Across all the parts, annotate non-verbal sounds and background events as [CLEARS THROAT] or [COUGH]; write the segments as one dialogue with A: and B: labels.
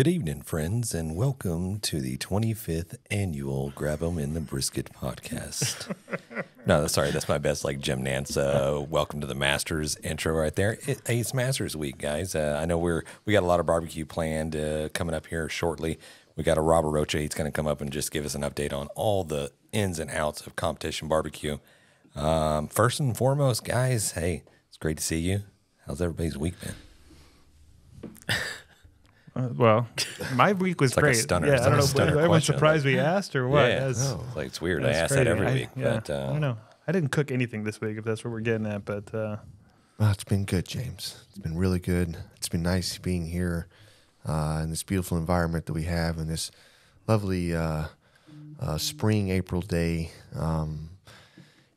A: Good evening, friends, and welcome to the 25th annual Grab 'em in the Brisket podcast. [LAUGHS] no, sorry, that's my best, like Jim Nantz. Uh, welcome to the Masters intro right there. It, it's Masters week, guys. Uh, I know we're we got a lot of barbecue planned uh, coming up here shortly. We got a Robert Rocha. He's going to come up and just give us an update on all the ins and outs of competition barbecue. Um, first and foremost, guys, hey, it's great to see you. How's everybody's week been? [LAUGHS]
B: Uh, well, my week was
A: like a
B: great.
A: stunner.
B: Yeah,
A: It's
B: I don't
A: a
B: know.
A: stunner
B: Everyone's
A: question,
B: surprised we asked or what?
A: yeah,
B: That's,
A: it's like it's weird. I
B: that's
A: ask that every
B: I-
A: week,
B: yeah,
A: but uh,
B: I don't know. I didn't cook anything this week, if that's what we're getting at. But uh,
C: Well, it's been good, James. It's been really good. It's been nice being here uh, in this beautiful environment that we have in this lovely uh, uh, spring April day. Um,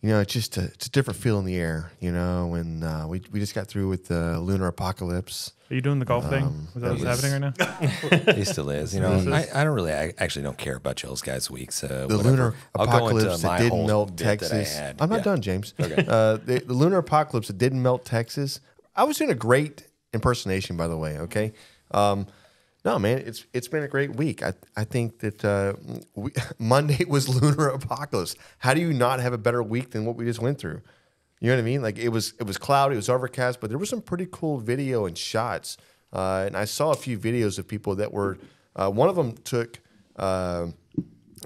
C: you know, it's just a, it's a different feel in the air. You know, when uh, we we just got through with the lunar apocalypse.
B: are you doing the golf thing?
C: Um,
B: Is that what's
C: was-
B: happening right now? [LAUGHS]
A: he still is. You know, I, I don't really, I actually don't care about y'all's guys' weeks. Uh,
C: the
A: whatever.
C: lunar
A: I'll
C: apocalypse that didn't melt
A: bit that I
C: Texas.
A: had.
C: I'm not
A: Yeah.
C: done, James. [LAUGHS] Uh, the, the lunar apocalypse that didn't melt Texas. I was doing a great impersonation, by the way. Okay. Um, no, man, it's it's been a great week. I I think that uh, we, [LAUGHS] Monday was lunar apocalypse. How do you not have a better week than what we just went through? You know what I mean? Like it was it was cloudy, it was overcast, but there was some pretty cool video and shots. Uh, and I saw a few videos of people that were. Uh, one of them took. Uh,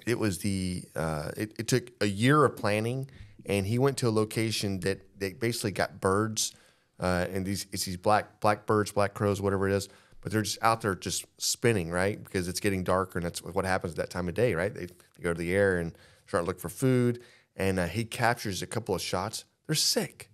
C: it was the uh, it, it took a year of planning and he went to a location that they basically got birds uh, and these it's these black black birds black crows whatever it is but they're just out there just spinning right because it's getting darker and that's what happens at that time of day right they, they go to the air and start to look for food and uh, he captures a couple of shots they're sick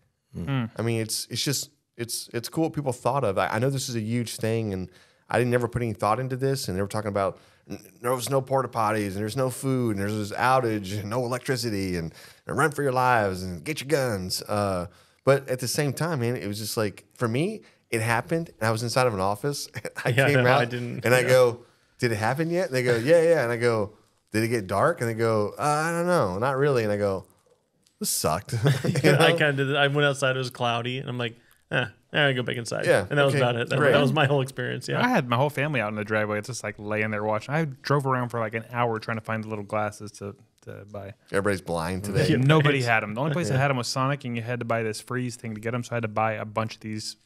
C: I mean, it's it's just it's it's cool what people thought of. I, I know this is a huge thing, and I didn't never put any thought into this. And they were talking about n- there was no porta potties, and there's no food, and there's this outage, and no electricity, and, and run for your lives, and get your guns. Uh, but at the same time, man, it was just like for me, it happened, and I was inside of an office. [LAUGHS] I
D: Yeah,
C: came
D: no,
C: out,
D: I didn't-
C: and I go, "Did it happen yet?" And They go, "Yeah, yeah," and I go, "Did it get dark?" And they go, uh, "I don't know, not really." And I go, "This sucked." [LAUGHS] [LAUGHS] You know?
D: I kind of did. it. I went outside. It was cloudy, and I'm like, eh, I go back inside.
C: Yeah,
D: and that was about it. That, that was my whole experience. Yeah, I
B: had my whole family out in the driveway. It's just like laying there watching. I drove around for like an hour trying to find the little glasses to, to buy.
C: Everybody's blind today.
D: Yeah.
B: Nobody had them. The only place that had them was Sonic, and you had to buy this freeze thing to get them. So I had to buy a bunch of these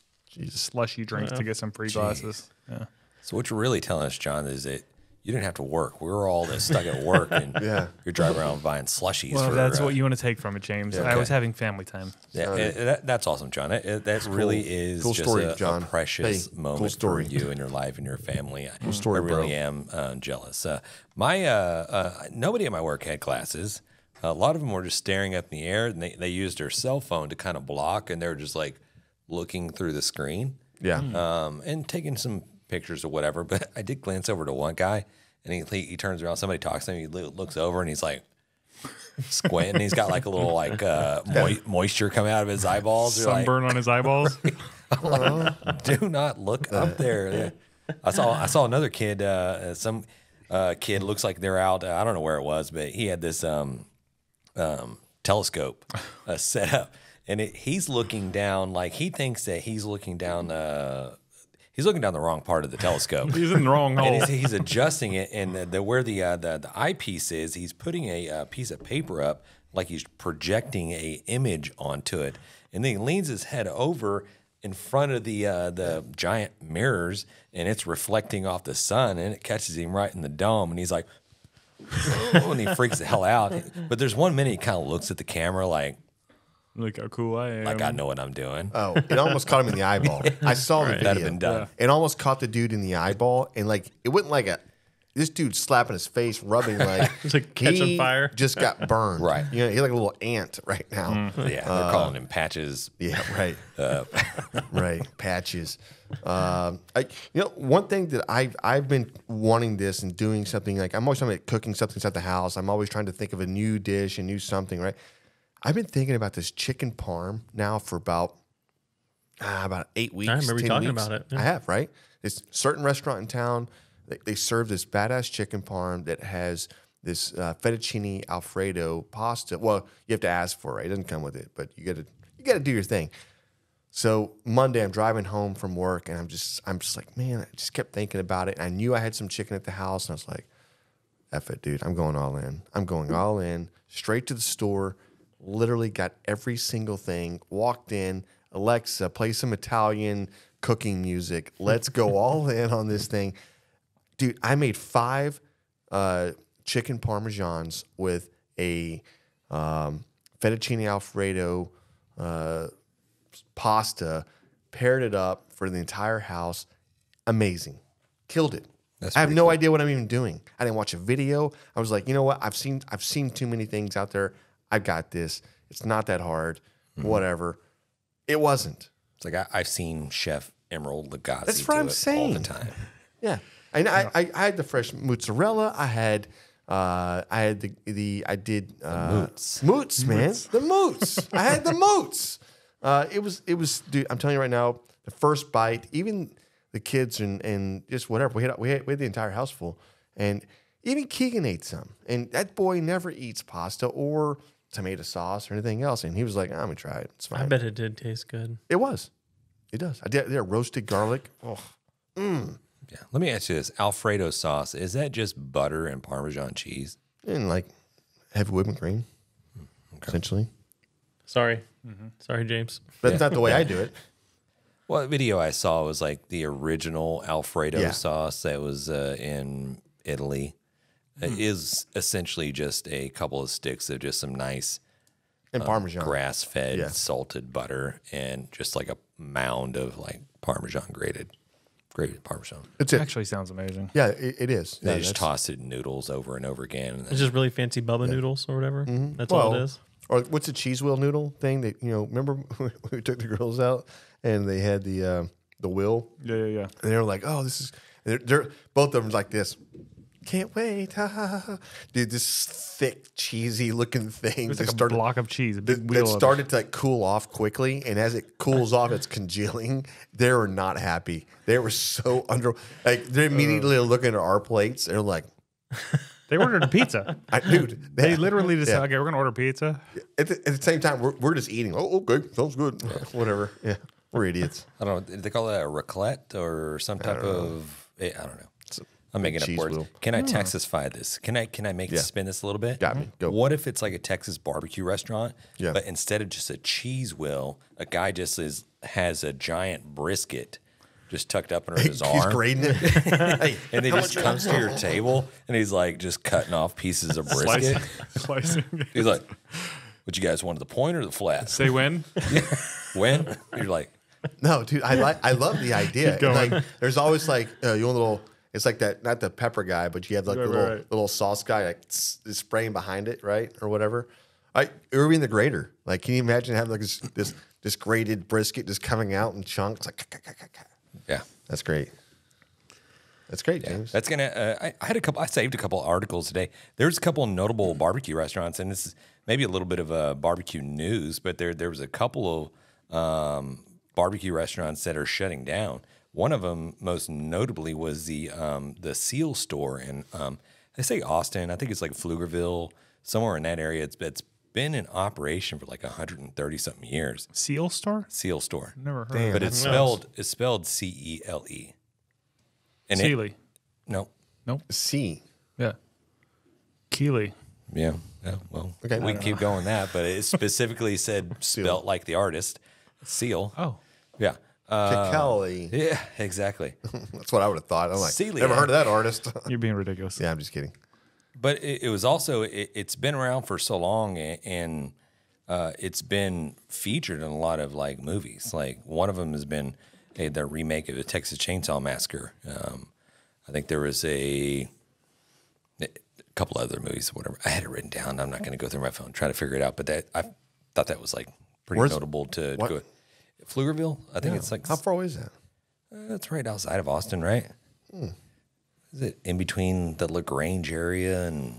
B: slushy drinks to get some free glasses. Yeah.
A: So what you're really telling us, John, is that you didn't have to work. We were all just stuck at work, and [LAUGHS]
C: Yeah.
A: you're driving around buying slushies.
B: Well,
A: for,
B: that's
A: uh,
B: what you want to take from it, James. I
A: okay.
B: was having family time.
A: Yeah, it- that, that's awesome, John. It, it- that really is
C: Cool
A: just
C: story,
A: a, a
C: John.
A: precious
C: Hey, cool
A: moment
C: story.
A: for you and your life and your family. I,
C: story,
A: I really
C: bro.
A: am uh, jealous. Uh, my uh, uh, nobody at my work had glasses. A lot of them were just staring up in the air, and they, they used their cell phone to kind of block, and they were just like looking through the screen
C: Yeah.
A: um, and taking some pictures or whatever. But [LAUGHS] I did glance over to one guy, and he he, he turns around. Somebody talks to him. He lo- looks over, and he's like squinting. He's got like a little like uh, [LAUGHS] moi- moisture coming out of his eyeballs. You're like,
B: Sunburn on his eyeballs. [LAUGHS]
A: do not look up there. I saw I saw another kid. Uh, some uh, kid looks like they're out. Uh, I don't know where it was, but he had this um, um, telescope uh, set up, and it, he's looking down like he thinks that he's looking down. Uh, he's looking down the wrong part of the telescope. [LAUGHS]
B: He's in the wrong hole.
A: and he's, he's adjusting it, and the, the where the, uh, the the eyepiece is, he's putting a uh, piece of paper up, like he's projecting a image onto it, and then he leans his head over in front of the uh, the giant mirrors, and it's reflecting off the sun, and it catches him right in the dome, and he's like, oh, [LAUGHS] and he freaks the hell out. But there's one minute he kind of looks at the camera like,
B: Look how cool I am.
A: like I know what I'm doing.
C: Oh, it almost caught him in the [LAUGHS] eyeball. I saw the video.
A: That'd have been done.
C: It almost caught the dude in the eyeball, and like it wasn't like a this dude slapping his face, rubbing like [LAUGHS]
D: It's like catching
C: he
D: fire.
C: Just got burned.
A: Right.
C: You know, he's like a little ant right now. Mm.
A: yeah, they're uh, calling him patches.
C: Yeah, right. [LAUGHS] Uh, right. Patches. Um, I, you know, one thing that I've I've been wanting this and doing something like I'm always talking about cooking something inside the house. I'm always trying to think of a new dish, a new something, right? I've been thinking about this chicken parm now for about ah, about eight weeks.
D: remember you
C: 10
D: talking
C: weeks.
D: about it, yeah.
C: I have, right? This certain restaurant in town, they, they serve this badass chicken parm that has this uh, fettuccine alfredo pasta. Well, you have to ask for it. It doesn't come with it, but you got to you got to do your thing. So Monday, I'm driving home from work, and I'm just, I'm just like, man, I just kept thinking about it. I knew I had some chicken at the house, and I was like, F it, dude. I'm going all in. I'm going all in, straight to the store. Literally got every single thing. Walked in, Alexa, play some Italian cooking music. [LAUGHS] Let's go all in on this thing. Dude, I made five uh, chicken parmesans with a um, fettuccine alfredo uh, pasta, paired it up for the entire house. Amazing. Killed it.
A: That's
C: I have no
A: cool.
C: idea what I'm even doing. I didn't watch a video. I was like, you know what? I've seen I've seen too many things out there. I got this. It's not that hard.
A: Mm-hmm.
C: Whatever. It wasn't.
A: It's like I, I've seen Chef Emeril Lagasse.
C: That's
A: do
C: what I'm
A: saying all the time. [LAUGHS]
C: Yeah. And I, I, I had the fresh mozzarella. I had uh, I had the the I did uh,
A: moots.
C: moots, man, the moots. I had the moots. [LAUGHS] Uh, it was it was dude. I'm telling you right now, the first bite, even the kids and and just whatever we had we had, we had the entire house full, and even Keegan ate some, and that boy never eats pasta or tomato sauce or anything else, and he was like, ah, I'm gonna try it. It's fine.
D: I bet it did taste good.
C: It was, it does. I did, I did roasted garlic. Oh,
A: Yeah. Let me ask you this: Alfredo sauce is that just butter and Parmesan cheese?
C: and like heavy whipping cream, hmm, essentially.
D: Sorry. Mm-hmm. Sorry, James.
C: But that's not the way I do it. [LAUGHS]
A: Well, the video I saw was like the original Alfredo
C: Yeah.
A: sauce that was uh, in Italy. It
C: Hmm.
A: is essentially just a couple of sticks of just some nice
C: And Parmesan.
A: grass fed
C: Yeah.
A: salted butter and just like a mound of like Parmesan grated, grated Parmesan.
C: That's it.
B: Actually, sounds amazing.
C: Yeah, it, it is.
A: They
C: Yeah,
A: just toss it in noodles over and over again. and
D: It's just really fancy Bubba noodles or whatever. That's all it is.
C: Or what's the cheese wheel noodle thing that you know? Remember when [LAUGHS] we took the girls out and they had the uh, the wheel,
B: Yeah, yeah, yeah.
C: and they were like, "Oh, this is." They're, they're both of them like this. Can't wait, ha, ha, ha. dude! This thick, cheesy looking thing
B: It's
C: that
B: like a
C: started
B: block of cheese,
C: that, that
B: wheel. it.
C: started to like cool off quickly, and as it cools off, it's congealing. They were not happy. They were so [LAUGHS] under. Like they're immediately looking at our plates. They're like,
B: They ordered a pizza. [LAUGHS]
C: I, "Dude,
B: They literally just
C: Yeah.
B: said, "Okay, we're gonna order pizza."
C: At the, at the same time, we're, we're just eating. Oh, okay, sounds good. [LAUGHS] Whatever. Yeah, we're idiots.
A: I don't know. Did they call that a raclette or some type of? eh, I don't know. I'm making up
C: cheese
A: words.
C: wheel.
A: Can I Texasify this? Can I can I make
C: Yeah.
A: spin this a little bit?
C: Got me. Go.
A: What if it's like a Texas barbecue restaurant?
C: Yeah.
A: But instead of just a cheese wheel, a guy just is has a giant brisket just tucked up under [LAUGHS] his
C: He's
A: arm,
C: grading it. hey, [LAUGHS] [LAUGHS]
A: and he just comes to your table and he's like just cutting off pieces of brisket.
B: Slicing.
A: He's like, "What you guys want the point or the flat?"
B: Say when?
A: when you're like,
C: no, dude, I like. I love the idea.
B: going.
C: Like, there's always like uh, you want a little. It's like that, not the pepper guy, but you have like
B: Right,
C: the
B: right,
C: little
B: right.
C: little sauce guy, like s- is spraying behind it, right, or whatever. I or even the grater. Like, can you imagine having like this this, this grated brisket just coming out in chunks? Like,
A: yeah.
C: that's great. That's great, James.
A: That's gonna. Uh, I, I had a couple. I saved a couple articles today. There's a couple notable barbecue restaurants, and this is maybe a little bit of a barbecue news, but there there was a couple of um, barbecue restaurants that are shutting down. One of them, most notably, was the um, the Cele Store in um, they say Austin. I think it's like Pflugerville, somewhere in that area. It's it's been in operation for like 130 something years.
B: Seal store?
A: Cele Store,
B: Never heard.
C: Damn.
B: of
A: but it's spelled it's spelled C E L E. And it,
B: Sealy.
A: no,
C: C.
B: Yeah. Keely.
A: Yeah. Yeah. Well,
C: Okay.
A: we can keep going that, but it [LAUGHS] specifically said spelt like the artist, seal.
B: Oh.
A: Yeah. Uh,
C: Kelly.
A: yeah. Exactly. [LAUGHS]
C: That's what I would have thought. I'm like,
A: Celiac.
C: never heard of that artist. [LAUGHS]
B: You're being ridiculous.
C: yeah, I'm just kidding.
A: but it, it was also it, it's been around for so long, a- and uh, it's been featured in a lot of like movies. Like one of them has been a, the remake of the Texas Chainsaw Massacre. Um, I think there was a a couple other movies, whatever. I had it written down. I'm not going to go through my phone trying to figure it out, but that I thought that was like pretty
C: Where's-
A: notable to
C: what?
A: go. Pflugerville, I think it's like
C: How far away is that?
A: Uh, that's right outside of Austin, right? Hmm. Is it in between the La Grange area and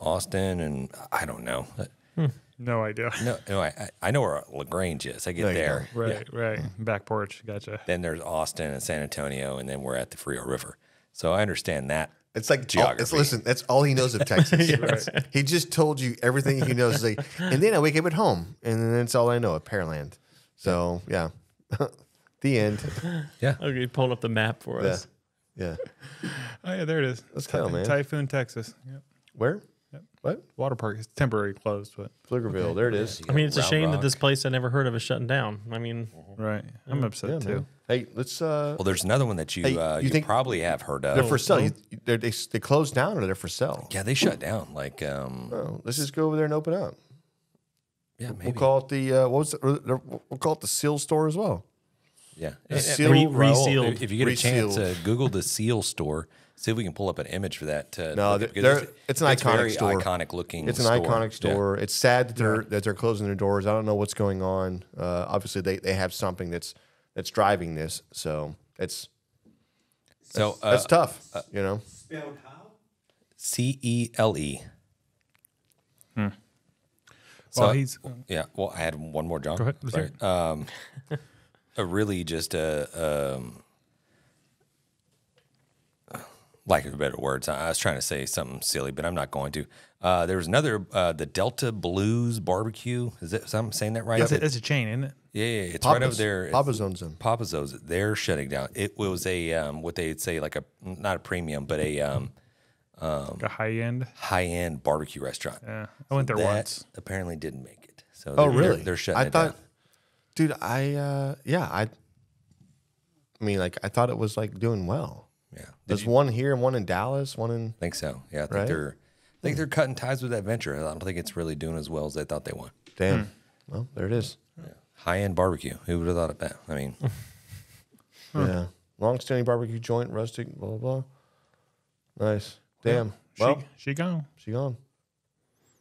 A: Austin? And I don't know. Uh, hmm.
B: No idea.
A: No, no, I, I know where La Grange is. I get
C: There
A: there.
B: Right, right. Back porch. Gotcha.
A: Then there's Austin and San Antonio, and then we're at the Frio River. So I understand that.
C: It's like
A: Geography.
C: It's, listen, that's all he knows of [LAUGHS] Texas. He just told you everything he knows. Like, and then I wake up at home, and then that's all I know of Pearland. So yeah, [LAUGHS] the end. [LAUGHS]
A: Yeah.
D: Okay, pulling up the map for
C: Yeah.
D: us.
C: Yeah.
B: Oh yeah, there it is.
C: Let's go, man.
B: Typhoon, Texas. Yep.
C: Where?
B: Yep.
C: What?
B: Water park is temporarily closed, but
C: Pflugerville. There it is.
D: I mean, it's a
A: Round
D: shame that
A: Rock.
D: this place I never heard of is shutting down. I mean,
B: right. I'm upset
C: Yeah,
B: too.
C: man. Hey, let's. uh
A: Well, there's another one that you
C: Hey,
A: uh,
C: you
A: you,
C: think-
A: probably have heard of.
C: They're for sale. You, they're, they they closed down or they're for sale.
A: yeah, they shut down. Like, um,
C: Oh, let's just go over there and open up.
A: Yeah, maybe.
C: We'll call it the uh, what was it? We'll call it the Cele Store as well.
A: yeah,
C: The
A: And-
C: seal-
D: Re- resealed.
A: If if you get a chance, uh, Google the Cele Store. See if we can pull up an image for that. To
C: No, they're-
A: at- because
C: they're- it's an iconic
A: very
C: store.
A: iconic looking.
C: It's an
A: store.
C: iconic
A: Yeah.
C: store. It's sad that they're that they're closing their doors. I don't know what's going on. Uh, obviously, they, they have something that's that's driving this. So it's
A: So uh,
C: that's tough. you know.
A: C E L E.
B: Well,
A: So-
B: he's
A: Yeah. Well, I had one more, John.
B: Go ahead.
A: Sorry. Um, a really just a um, lack of better words. I I was trying to say something silly, but I'm not going to. Uh, there was another, uh, the Delta Blues Barbecue. Is that? I'm saying that right?
B: it's, a, it's a chain, isn't it?
A: Yeah, yeah, it's right over
C: Pappas-
A: there. It's-
C: Pappas owns them.
A: Pappas owns it. They're shutting down. It was a um, what they'd say like a not a premium, but a um,
B: Like a high end.
A: high end barbecue restaurant.
B: Yeah, I went there
A: that
B: once.
A: apparently didn't make it. So
C: Oh,
A: they're,
C: really?
A: They're, they're shutting
C: I
A: it
C: thought,
A: down.
C: dude. I uh, yeah. I. I mean, like I thought it was like doing well.
A: Yeah. Did
C: There's
A: you
C: one here, and one in Dallas, one in.
A: think so? Yeah, I think
C: Right?
A: they're I think they're cutting ties with that venture. I don't think it's really doing as well as they thought they would.
C: Damn.
A: Hmm.
C: Well, there it is.
A: High end barbecue. Who would have thought of that? I mean, [LAUGHS]
C: Yeah. Long-standing barbecue joint, rustic, blah blah blah. Nice. Damn. Well,
B: she, she gone.
C: she gone.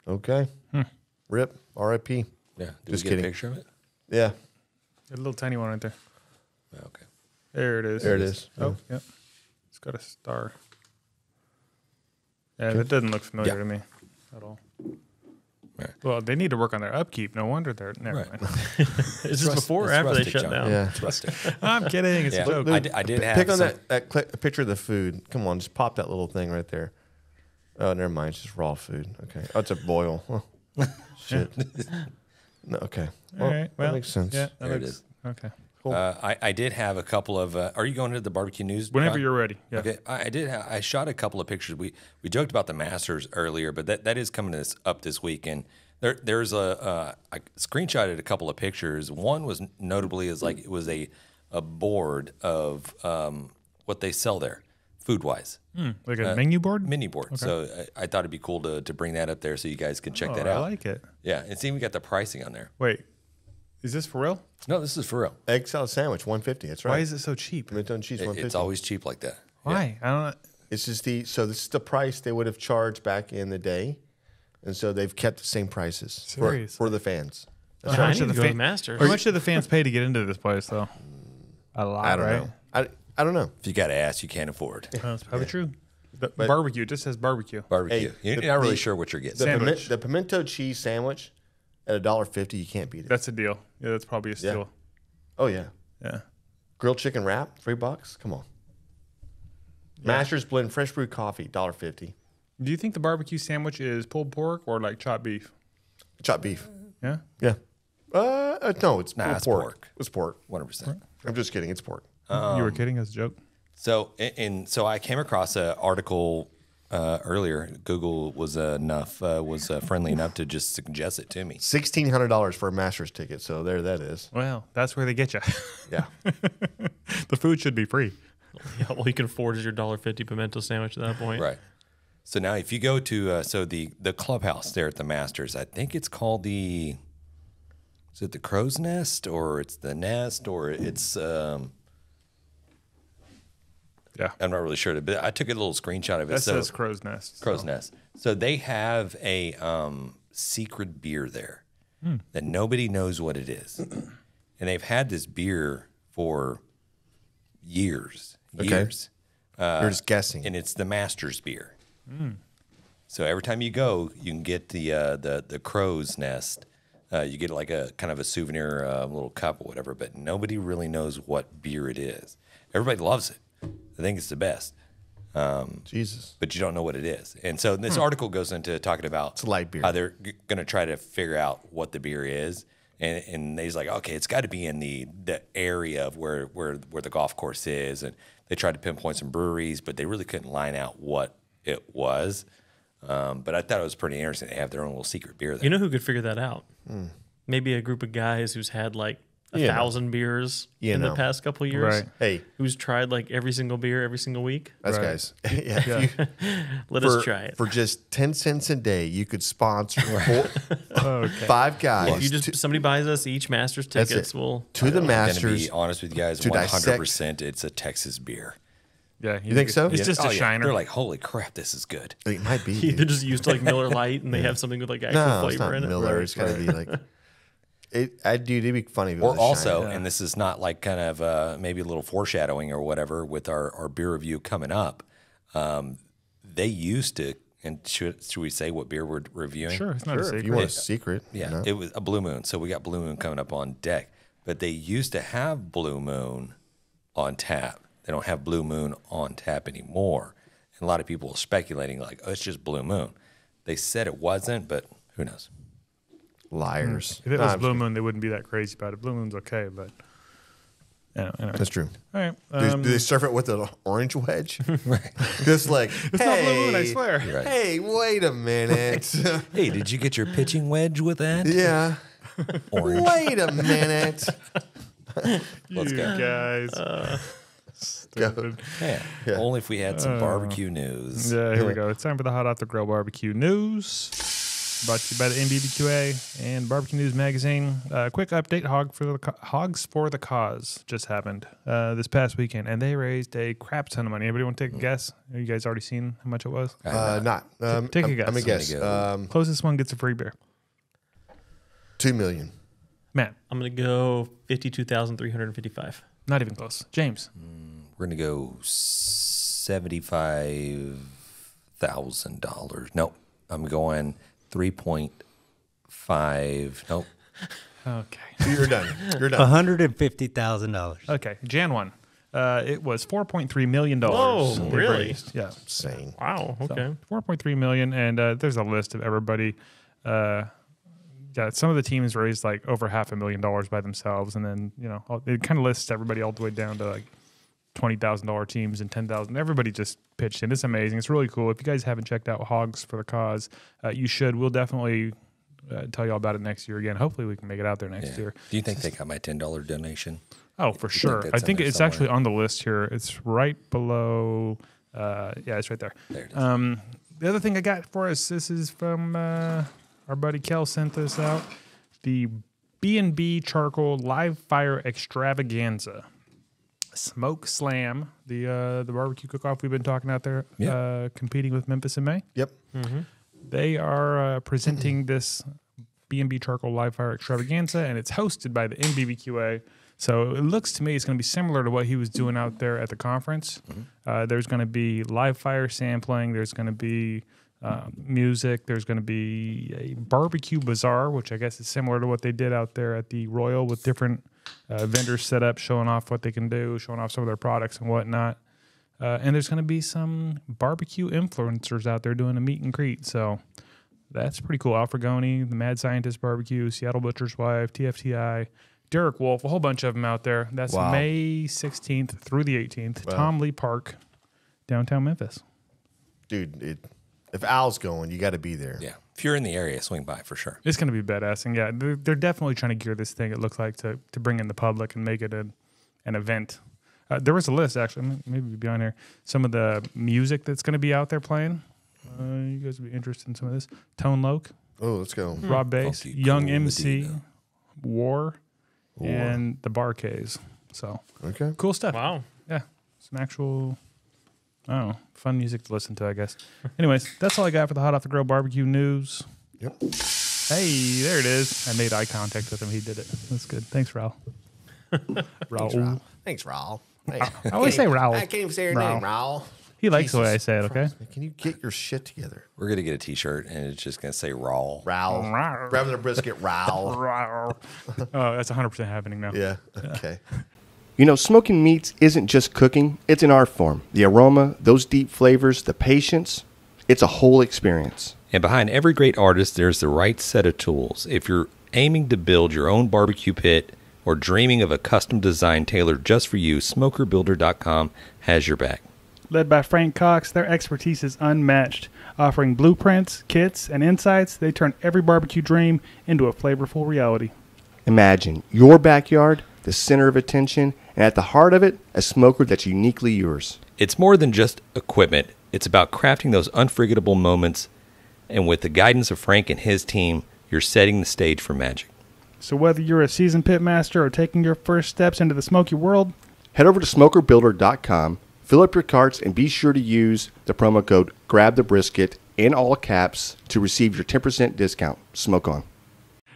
C: Okay.
A: Hmm.
C: Rip. R.I.P.
A: yeah. Did
C: Just
A: we get
C: kidding.
A: a picture of it?
C: Yeah.
B: A little tiny one right there.
A: Oh, okay.
B: There it is.
C: There it is.
B: Oh, yep. It's got a star. Yeah, that doesn't look familiar
A: Yeah.
B: to me at all.
A: Right.
B: Well, they need to work on their upkeep. No wonder they're never
A: Right.
B: mind. [LAUGHS]
D: is this
A: rust-
D: before or
A: it's
D: after they
A: rustic,
D: shut
A: John.
D: down?
C: Yeah.
A: It's rustic.
B: I'm kidding. It's
A: Yeah.
B: a joke.
A: I did, I have
C: Pick on
A: some-
C: that, that cli picture of the food. Come on, just pop that little thing right there. Oh, never mind. It's just raw food. Okay. Oh, it's a boil. [LAUGHS] Huh. [LAUGHS] Shit. no, okay.
B: all right. Well,
C: that makes sense.
B: Yeah, that
A: There
B: looks-
A: is.
B: Okay.
A: Uh, I, I did have a couple of. Uh, are you going to the barbecue news?
B: Whenever
A: John?
B: you're ready. Yeah.
A: Okay, I, I did. Ha- I shot a couple of pictures. We we joked about the Masters earlier, but that, that is coming this, up this week, and there there's a uh, I screenshotted a couple of pictures. One was notably is like it was a a board of um, what they sell there, food wise,
B: Like a menu board?
A: mini board. So I, I thought it'd be cool to to bring that up there so you guys can check
B: Oh,
A: that out.
B: I like it.
A: yeah, and see we got the pricing on there.
B: Wait, is this for real?
A: No, this is for real.
C: Egg salad sandwich, one fifty. That's right.
B: Why is it so cheap?
C: Pimento and cheese,
A: It-
C: one fifty.
A: it's always cheap like that.
B: Why? I don't. Know.
C: This is the so this is the price they would have charged back in the day, and so they've kept the same prices for,
B: Seriously?
C: for the fans.
B: How
D: I
B: much
D: need
B: did
D: to
B: the
D: go to
B: fan-
D: Masters.
B: How much did the fans pay to get into this place, though? A lot,
C: I don't
B: right?
C: know. I, I don't know.
A: If you got to ask, you can't afford
B: Oh, that's probably true. The barbecue it just says barbecue.
A: barbecue.
C: Hey,
A: You're
C: the-
A: not really
C: the-
A: sure what you're getting.
C: The, piment,
B: Sandwich.
C: the pimento cheese sandwich at a dollar fifty, you can't beat it.
B: That's a deal. Yeah, that's probably a steal.
C: oh yeah,
B: Yeah.
C: grilled chicken wrap, three bucks. Come on. Masters blend fresh brewed coffee, dollar fifty.
B: Do you think the barbecue sandwich is pulled pork or like chopped beef?
C: Chopped beef.
B: Yeah.
C: Yeah. Uh, uh, no, it's,
A: Nah,
C: pulled
A: it's
C: pork.
A: pork.
C: It's pork.
A: One hundred percent.
C: I'm just kidding. It's pork.
B: you
A: Um,
B: were kidding. That's a joke.
A: So, and, and so I came across an article uh, earlier. Google was uh, enough uh, was uh, friendly enough to just suggest it to me.
C: Sixteen hundred dollars for a Masters ticket. So there, that is.
B: Well, that's where they get you. [LAUGHS]
C: Yeah.
B: the food should be free. [LAUGHS]
D: Yeah, all you can afford is your dollar fifty pimento sandwich at that point.
A: Right. So now, if you go to uh, so the the clubhouse there at the Masters, I think it's called the. Is it the Crow's Nest or it's the Nest or it's um,
B: Yeah.
A: I'm not really sure, but I took a little screenshot of it.
B: That
A: so
B: says crow's nest.
A: Crow's Nest. So they have a um, secret beer there that nobody knows what it is, and they've had this beer for years,
C: Okay.
A: years,
C: You're just guessing.
A: and it's the Master's beer. So every time you go, you can get the uh, the the Crow's Nest. Uh, you get like a kind of a souvenir uh, little cup or whatever, but nobody really knows what beer it is. Everybody loves it. I think it's the best
C: Jesus.
A: but you don't know what it is. And so this article goes into talking about
C: Hmm. a light beer.
A: how they're g- going to try to figure out what the beer is. And, and he's like, okay, it's got to be in the the area of where where where the golf course is. And they tried to pinpoint some breweries, but they really couldn't line out what it was. Um, but I thought it was pretty interesting. They have their own little secret beer there.
D: You know who could figure that out? Maybe a group of guys who's had like a
C: You know.
D: thousand beers
C: You
D: in
C: know.
D: the past couple of years.
B: Right.
C: Hey,
D: Who's tried like every single beer every single week?
C: that's
B: Right.
C: guys. [LAUGHS] yeah, if you- [LAUGHS]
D: Let
C: for,
D: us try it.
C: for just ten cents a day. You could sponsor four, [LAUGHS] oh,
B: Okay.
C: five guys
D: if you just
C: to,
D: somebody buys us each Masters
C: That's
D: tickets, we'll
C: to the
A: I'm gonna
C: Masters.
A: be honest with you guys,
C: to
A: one
C: dissect-
A: hundred percent. It's a Texas beer.
B: Yeah,
C: You think so?
B: It's
C: Yeah.
B: just
A: Oh,
B: a
A: yeah.
B: shiner.
A: They're like, holy crap, this is good.
C: It might be.
D: they're just used to like Miller Lite and they have something with like actual
C: No, it's
D: flavor
C: not
D: in it.
C: Miller.
D: Right,
C: it's got to be like. It, I dude, it'd be funny. If it
A: Or
C: was
A: also,
C: Shiner.
A: and this is not like kind of uh, maybe a little foreshadowing or whatever with our, our beer review coming up. Um, they used to, and should, should we say what beer we're reviewing?
B: sure, it's not a
C: Sure,
B: secret.
C: if you want a secret,
A: Yeah,
C: you know?
A: it was a Blue Moon. So we got Blue Moon coming up on deck. But they used to have Blue Moon on tap. They don't have Blue Moon on tap anymore. And a lot of people are speculating, like, oh, it's just Blue Moon. They said it wasn't, but who knows?
C: Liars. Mm.
B: If it
C: Nah,
B: was
C: I'm
B: Blue
C: just
B: Moon, they wouldn't be that crazy about it. Blue Moon's okay, but yeah, anyway.
C: That's true.
B: All right.
C: Do, they-
B: um,
C: do they um, serve it with an orange wedge? right. [LAUGHS] Just like, [LAUGHS]
B: it's
C: hey,
B: not Blue Moon, I swear.
A: Right.
C: Hey, wait a minute. [LAUGHS]
A: Hey, did you get your pitching wedge with that?
C: yeah.
A: Orange.
C: Wait a minute.
A: Let's
B: you
A: go.
B: guys.
C: Uh, go.
B: Stupid.
A: Yeah. Only if we had some uh, barbecue news.
B: Yeah, here we go. It's time for the Hot Off the Grill Barbecue News. Brought to you by the NBBQA and Barbecue News Magazine. Uh, quick update: Hog for the Co- Hogs for the Cause just happened uh, this past weekend, and they raised a crap ton of money. Anybody want to take a guess? Have you guys already seen how much it was?
C: Uh, not. Um,
B: take a
C: I'm-
B: guess.
C: I'm gonna guess.
A: I'm
C: Um,
B: Closest one gets a free beer.
C: two million.
B: Man,
D: I'm gonna go fifty-two thousand three hundred fifty-five.
B: not even close. James,
A: We're gonna go seventy-five thousand dollars. Nope. I'm going three point five. Nope. [LAUGHS]
B: okay,
C: You're done. You're done.
E: $150,000.
B: okay. Jan one. Uh, it was four point three million
D: Whoa,
B: dollars.
D: really?
B: Yeah.
C: Insane.
D: Wow. Okay.
B: Four point three million, and uh, there's a list of everybody. Uh, yeah, some of the teams raised like over half a million dollars by themselves, and then you know it kind of lists everybody all the way down to like twenty thousand dollar teams and ten thousand. Everybody just pitched in. It's amazing. It's really cool. If you guys haven't checked out Hogs for the Cause, uh, you should. We'll definitely uh, tell you all about it next year again. Hopefully, we can make it out there next
A: Yeah.
B: year.
A: Do you think they got my ten dollar donation?
B: Oh, for sure.
A: that's
B: I think it's
A: somewhere.
B: actually on the list here. It's right below. Uh, yeah, it's right there.
A: There it is.
B: Um, the other thing I got for us, this is from uh, our buddy Kel sent this out. The B and B Charcoal Live Fire Extravaganza, Smoke Slam, the uh, the barbecue cook off we've been talking out there,
A: Yeah.
B: uh, competing with Memphis in May.
C: Yep.
B: They are uh, presenting this B&B Charcoal Live Fire Extravaganza, and it's hosted by the NBBQA. So it looks to me it's going to be similar to what he was doing out there at the conference. Uh, there's going to be live fire sampling. There's going to be uh, music. There's going to be a barbecue bazaar, which I guess is similar to what they did out there at the Royal with different uh, vendors set up, showing off what they can do, showing off some of their products and whatnot. Uh, and there's going to be some barbecue influencers out there doing a meet and greet. So that's pretty cool. Al Frugoni, the Mad Scientist Barbecue, Seattle Butcher's Wife, TFTI, Derek Wolf, a whole bunch of them out there. That's
C: Wow.
B: May 16th through the 18th, Tom Lee Park, downtown Memphis.
C: Dude, it, if Al's going, you got to be there.
A: Yeah. If you're in the area, swing by for sure.
B: It's going to be badass. And yeah, they're, they're definitely trying to gear this thing, it looks like, to, to bring in the public and make it an, an event. Uh, there was a list, actually, maybe it'd be on here. Some of the music that's going to be out there playing. Uh, you guys would be interested in some of this. Tone Loc,
C: Oh, let's go.
B: Rob Base,
A: Funky
B: Young
A: Cool
B: MC,
A: Medina.
B: War, and the Bar-Kays. So
C: Okay.
B: cool stuff.
D: Wow.
B: Yeah, some actual, I fun music to listen to, I guess. [LAUGHS] Anyways, that's all I got for the Hot Off the Grill barbecue news.
C: Yep.
B: Hey, there it is. I made eye contact with him. He did it. That's good. Thanks, Raul. [LAUGHS] Raul.
C: Thanks, Raul. Hey,
B: I always say Raul.
C: I can't even say your
B: Raul.
C: name, Raul.
B: He likes the way I say it, okay?
C: Christ, Can you get your shit together?
A: We're gonna get a T-shirt and it's just gonna say.
C: Raul.
B: Raul.
C: Grabbing the brisket, Raul.
B: Raul. [LAUGHS] oh, that's 100% happening now.
C: Yeah. Okay.
F: You know, smoking meats isn't just cooking, it's an art form. The aroma, those deep flavors, the patience, it's a whole experience.
A: And behind every great artist, there's the right set of tools. If you're aiming to build your own barbecue pit or dreaming of a custom design tailored just for you, smokerbuilder.com has your back.
G: Led by Frank Cox, their expertise is unmatched. Offering blueprints, kits, and insights, they turn every barbecue dream into a flavorful reality.
F: Imagine your backyard, the center of attention, and at the heart of it, a smoker that's uniquely yours.
A: It's more than just equipment, it's about crafting those unforgettable moments. And with the guidance of Frank and his team, you're setting the stage for magic.
G: So whether you're a seasoned pitmaster or taking your first steps into the smoky world,
F: Head over to smokerbuilder.com, fill up your carts, and be sure to use the promo code GRABTHEBRISKET in all caps to receive your 10% discount. Smoke on.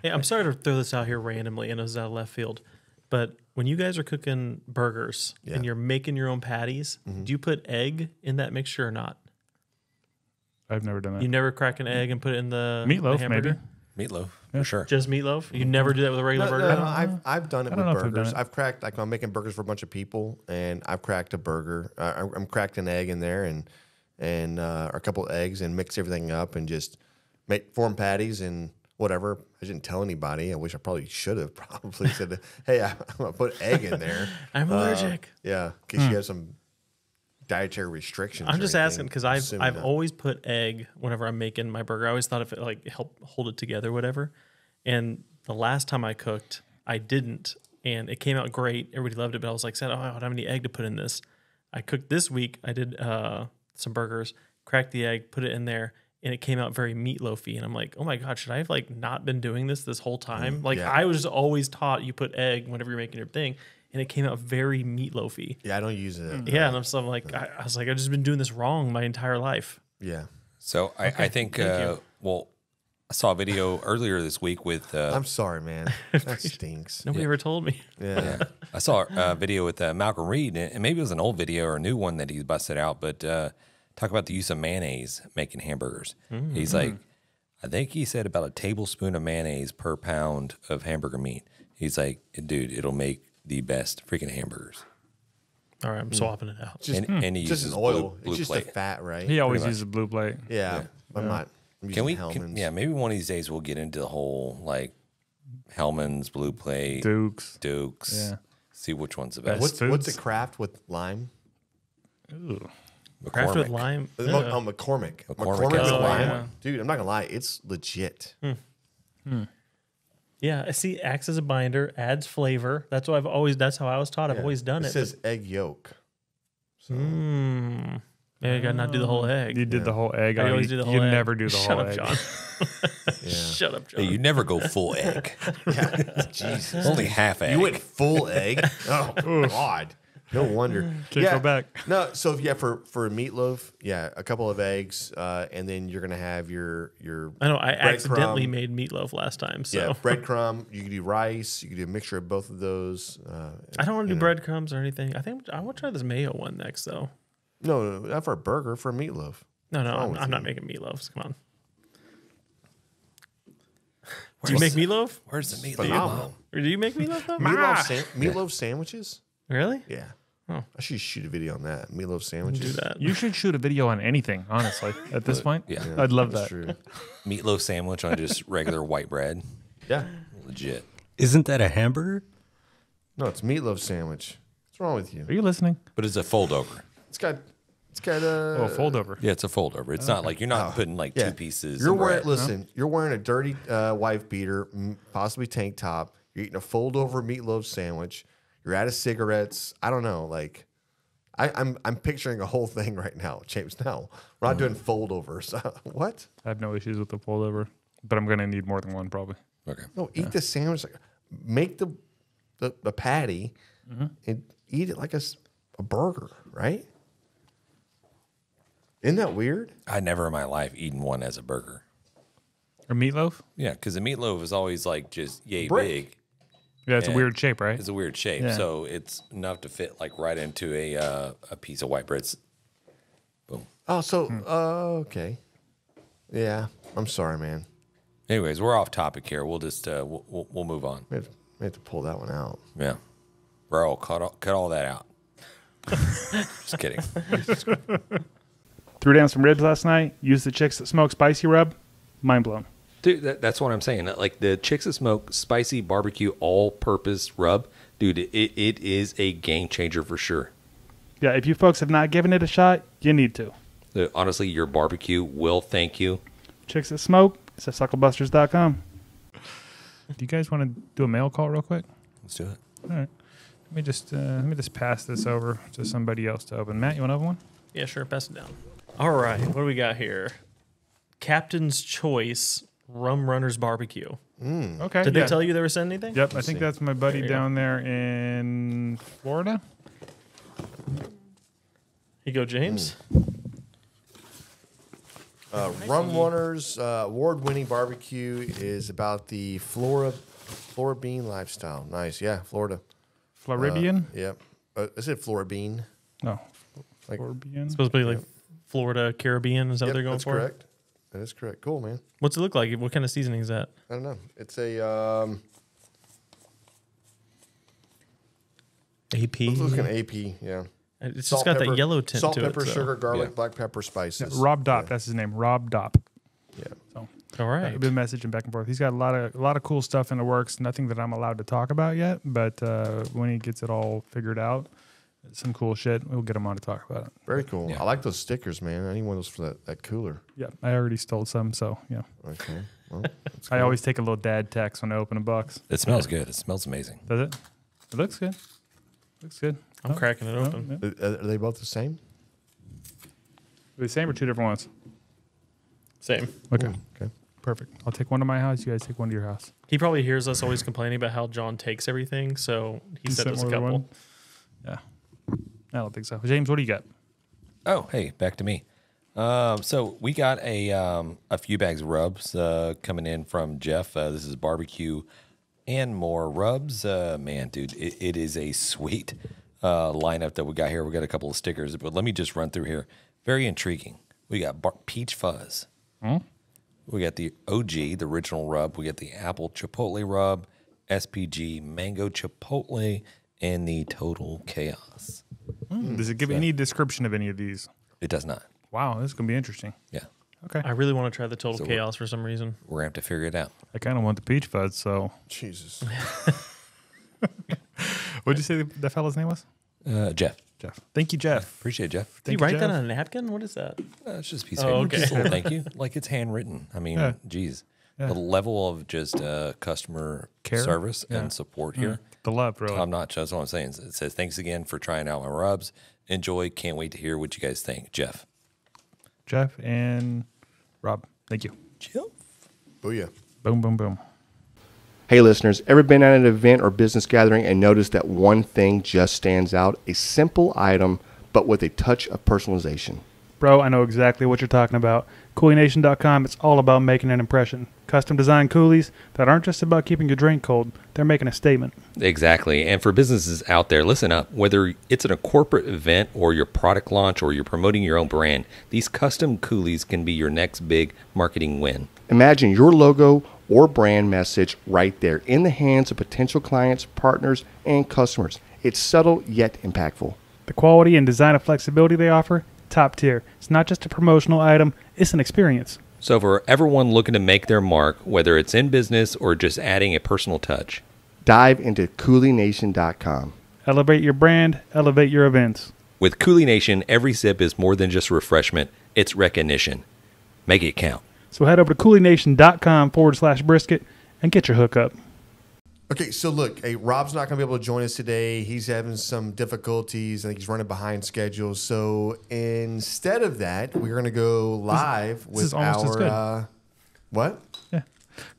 D: Hey, I'm sorry to throw this out here randomly and it was out of left field, but when you guys are cooking burgers
C: Yeah.
D: and you're making your own patties,
C: Mm-hmm.
D: do you put egg in that mixture or not?
B: I've never done that.
D: You never crack an egg and put it in the the
B: Meatloaf,
D: hamburger?
B: maybe.
A: Meatloaf, for sure.
D: Just meatloaf? You never do that with a regular
C: No,
D: burger?
C: no, no, I've I've done it
B: I
C: with
B: don't know if I've done
C: burgers.
B: it.
C: I've cracked like I'm making burgers for a bunch of people, and I've cracked a burger. I'm- I'm cracked an egg in there, and and uh, or a couple eggs, and mix everything up, and just make form patties and whatever. I didn't tell anybody. I wish I probably should have. [LAUGHS] Probably said, "Hey, I, I'm gonna put egg in there." [LAUGHS]
D: I'm
C: Uh,
D: allergic.
C: yeah, in case you have some dietary restrictions.
D: I'm just asking because I've I've always put egg whenever I'm making my burger. I always thought if it like help hold it together, whatever. And the last time I cooked, I didn't, and it came out great. Everybody loved it, but I was like, said, oh, I don't have any egg to put in this. I cooked this week. I did uh, some burgers, cracked the egg, put it in there, and it came out very meatloafy. And I'm like, oh my god, should I have like not been doing this this whole time? like
C: yeah.
D: I was always taught you put egg whenever you're making your thing, and it came out very meatloafy.
C: Yeah, I don't use it.
D: Yeah, and I'm so I'm like, I, I was like, I've just been doing this wrong my entire life.
C: Yeah.
A: So I, I think, uh, well, I saw a video earlier this week with uh,
C: I'm sorry, man. [LAUGHS] That stinks.
D: Nobody ever told me.
C: Yeah.
A: I saw a video with uh, Malcolm Reed, and maybe it was an old video or a new one that he busted out, but uh, talk about the use of mayonnaise making hamburgers. Mm. He's like, I think he said about a tablespoon of mayonnaise per pound of hamburger meat. He's like, dude, it'll make the best freaking hamburgers.
D: All right, I'm hmm. swapping it out.
C: Just,
A: and, and he
C: just
A: uses
C: an oil.
A: blue, blue
C: it's just
A: plate.
C: the fat, right?
B: He always uses blue plate.
C: Yeah, I'm not. I'm
A: Can we? Can, yeah, maybe one of these days we'll get into the whole like Hellmann's blue plate,
B: Dukes.
A: Dukes.
B: Yeah.
A: See which one's the
B: Best
A: best.
C: What's what's
B: foods.
C: a Kraft with lime?
B: Ooh.
D: Kraft with
A: McCormick.
D: lime.
C: Uh,
D: Ugh.
C: Oh, McCormick.
A: Oh, McCormick
C: McCormick
A: has
C: with oh,
A: a
C: lime.
D: lime.
C: Dude, I'm not gonna lie, it's legit. Hmm. Hmm.
D: Yeah, I see. Acts as a binder, adds flavor. That's what I've always. That's how I was taught. I've
C: Yeah.
D: always done
C: it.
D: it.
C: says egg yolk. So
D: Mmm. Maybe I got to not do the whole hmm. egg.
B: You did the whole egg.
D: I
B: already.
D: always do the whole
B: you
D: egg.
B: never do the [LAUGHS]
D: Shut
B: whole
D: up,
B: egg.
D: John. [LAUGHS] [LAUGHS]
C: yeah.
D: Shut up, John.
A: Hey, you never go full egg.
C: Jesus.
A: Only half egg.
C: You went full egg. Oh God. No wonder. [LAUGHS]
B: Can't go back. [LAUGHS]
C: No, so yeah, for for meatloaf, yeah, a couple of eggs, uh, and then you're gonna have your your
D: I know. I accidentally
C: breadcrumb.
D: made meatloaf last time, so
C: yeah [LAUGHS] breadcrumb. You can do rice. You can do a mixture of both of those. Uh,
D: I don't want to do
C: know.
D: breadcrumbs or anything. I think I want to try this mayo one next, though.
C: No, no, not for a burger. For a meatloaf.
D: No, no, I'm, I'm not
C: you?
D: making meatloafs. Come on. Do you make meatloaf?
A: Where's the meat?
C: Phenomenal.
D: Or do you make meatloaf though?
C: Meatloaf, san- meatloaf sandwiches.
D: Really?
C: Yeah.
D: Oh.
C: I should shoot a video on that. Meatloaf sandwiches.
D: Do that.
B: You should shoot a video on anything, honestly. At [LAUGHS] this point,
A: yeah.
B: I'd love
C: That's
B: that.
C: true. [LAUGHS]
A: Meatloaf sandwich on just regular white bread.
C: Yeah.
A: Legit.
E: Isn't that a hamburger?
C: No, it's meatloaf sandwich. What's wrong with you?
B: Are you listening?
A: But it's a fold over.
C: It's got. It's got a.
B: Oh, fold over.
A: Yeah, it's a fold over. It's not like you're not putting like
C: Yeah.
A: two pieces.
C: You're wearing.
A: bread.
C: Listen, you're wearing a dirty uh, wife beater, possibly tank top. You're eating a fold over meatloaf sandwich. You're out of cigarettes. I don't know. Like, I, I'm I'm picturing a whole [LAUGHS] thing right now, James. No, we're not doing mm. fold overs. [LAUGHS] what?
B: I have no issues with the fold over, but I'm gonna need more than one probably.
A: Okay.
C: No, eat the sandwich. Make the the, the patty mm-hmm. and eat it like a, a burger, right? Isn't that weird?
A: I never in my life eaten one as a burger.
B: Or meatloaf?
A: Yeah, because the meatloaf is always like just yay
C: Brick.
A: big.
B: Yeah, it's
A: Yeah.
B: a weird shape, right?
A: It's a weird shape,
B: Yeah.
A: so it's enough to fit like right into a uh, a piece of white bread. Boom.
C: Oh, so uh, okay, yeah. I'm sorry, man.
A: Anyways, we're off topic here. We'll just uh, we'll, we'll, we'll move on.
C: We have, we have to pull that one out.
A: Yeah, bro, cut all, cut all that out. [LAUGHS] just kidding. [LAUGHS]
G: Threw down some ribs last night. Used the chicks that smoke spicy rub. Mind blown.
A: Dude, that, that's what I'm saying. Like the Chicks That Smoke spicy barbecue all-purpose rub, dude, it, it is a game changer for sure.
G: Yeah, if you folks have not given it a shot, you need to.
A: Uh, Honestly, your barbecue will thank you.
G: Chicks that smoke, it's at sucklebusters.com.
B: Do you guys want to do a mail call real quick?
A: Let's do it.
B: All right. Let me just uh, let me just pass this over to somebody else to open. Matt, you want to open one?
D: Yeah, sure. Pass it down. All right. What do we got here? Captain's Choice Rum Runners Barbecue.
B: Okay.
D: Did
B: yeah.
D: they tell you they were sending anything?
B: Yep, I think that's my buddy
D: There you go.
B: down there in Florida.
D: Here you go, James.
C: Uh, Rum Runners uh, award-winning barbecue is about the Flora Flora Bean lifestyle. Nice, yeah, Florida.
B: Floridian?
C: Yep. Uh, I said Flora Bean.
B: no.
C: like-
B: Floridian.
D: Supposed to be like Florida Caribbean. Is that what they're going
C: that's
D: for?
C: correct. That is correct. Cool, man.
D: What's it look like? What kind of seasoning is that?
C: I don't know. It's a um,
D: AP.
C: it's looking AP. Yeah.
D: It's just got
C: pepper-
D: that yellow tint
C: Salt,
D: to
C: pepper,
D: it. so-
C: sugar, garlic,
A: Yeah.
C: black pepper, spices.
B: Rob Dopp, that's his name. Rob Dopp.
C: Yeah.
B: So
D: All right.
B: I've been messaging back and forth. He's got a lot of a lot of cool stuff in the works. Nothing that I'm allowed to talk about yet, but uh, when he gets it all figured out, some cool shit, we'll get him on to talk about it.
C: Very cool.
A: Yeah.
C: I like those stickers, man. I need one of those for that, that cooler.
B: Yeah, I already stole some, so yeah.
C: Okay. Well, [LAUGHS] that's
B: I
C: cool.
B: always take a little dad text when I open a box.
A: It smells good. It smells amazing.
B: Does it? It looks good. Looks good.
D: I'm
B: Oh,
D: cracking it
B: oh,
D: open.
B: yeah.
C: Uh, Are they both the same?
B: Are The same or two different ones?
D: Same.
B: Okay,
C: Ooh, okay.
B: perfect. I'll take one to my house. You guys take one to your house.
D: He probably hears us always complaining about how John takes everything, so he
B: You
D: sent
B: sent
D: us a couple.
B: one? Yeah. I don't think so. James, what do you got?
A: Oh, hey, back to me. Um, so we got a um, a few bags of rubs uh, coming in from Jeff. Uh, this is barbecue and more rubs. Uh, man, dude, it, it is a sweet uh, lineup that we got here. We got a couple of stickers, but let me just run through here. Very intriguing. We got bar- peach fuzz. We got the OG, the original rub. We got the apple chipotle rub, SPG mango chipotle, and the total chaos.
B: Does it give any description of any of these?
A: It does not.
B: Wow, this is gonna be interesting.
A: Yeah,
B: Okay,
D: I really want to try the total
A: So
D: chaos for some reason.
A: we're gonna have to figure it out.
B: I kind of want the peach fuzz. So,
C: Jesus. [LAUGHS] [LAUGHS]
B: what'd you say the, the fellow's name was?
A: Uh, Jeff,
B: Jeff. Thank you, Jeff.
A: appreciate it, Jeff.
D: Did you
B: Thank you,
D: write that on a napkin? What is that?
A: Uh, it's just a piece of
D: Oh,
A: paper.
D: okay.
A: Just a little thank you. [LAUGHS] Like it's handwritten. I mean,
B: Yeah.
A: geez.
B: Yeah.
A: The level of just uh, customer
B: Care?
A: service
B: Yeah.
A: and support here.
B: The love, really.
A: Top notch. That's what I'm saying. It says, thanks again for trying out my rubs. Enjoy. Can't wait to hear what you guys think. Jeff.
B: Jeff and Rob. Thank you.
A: Jeff.
C: Booyah.
B: Boom, boom, boom.
F: Hey, listeners, ever been at an event or business gathering and noticed that one thing just stands out? A simple item, but with a touch of personalization.
G: Bro, I know exactly what you're talking about. CoolieNation.com, it's all about making an impression. Custom designed coolies that aren't just about keeping your drink cold, they're making a statement.
A: Exactly. And for businesses out there, listen up. Whether it's at a corporate event or your product launch or you're promoting your own brand, these custom coolies can be your next big marketing win.
F: Imagine your logo or brand message right there in the hands of potential clients, partners, and customers. It's subtle yet impactful.
G: The quality and design of flexibility they offer, top tier. It's not just a promotional item, it's an experience.
A: So, for everyone looking to make their mark, whether it's in business or just adding a personal touch,
F: Dive into CoolieNation.com.
G: Elevate your brand, elevate your events.
A: with Coolie Nation, every sip is more than just refreshment, it's recognition. Make it count.
G: So head over to CoolieNation.com forward slash brisket and get your hookup.
C: Okay, so look, hey, Rob's not going to be able to join us today. He's having some difficulties. I think he's running behind schedule. So instead of that, we're going to go live with
B: is almost
C: our uh, what
B: Yeah.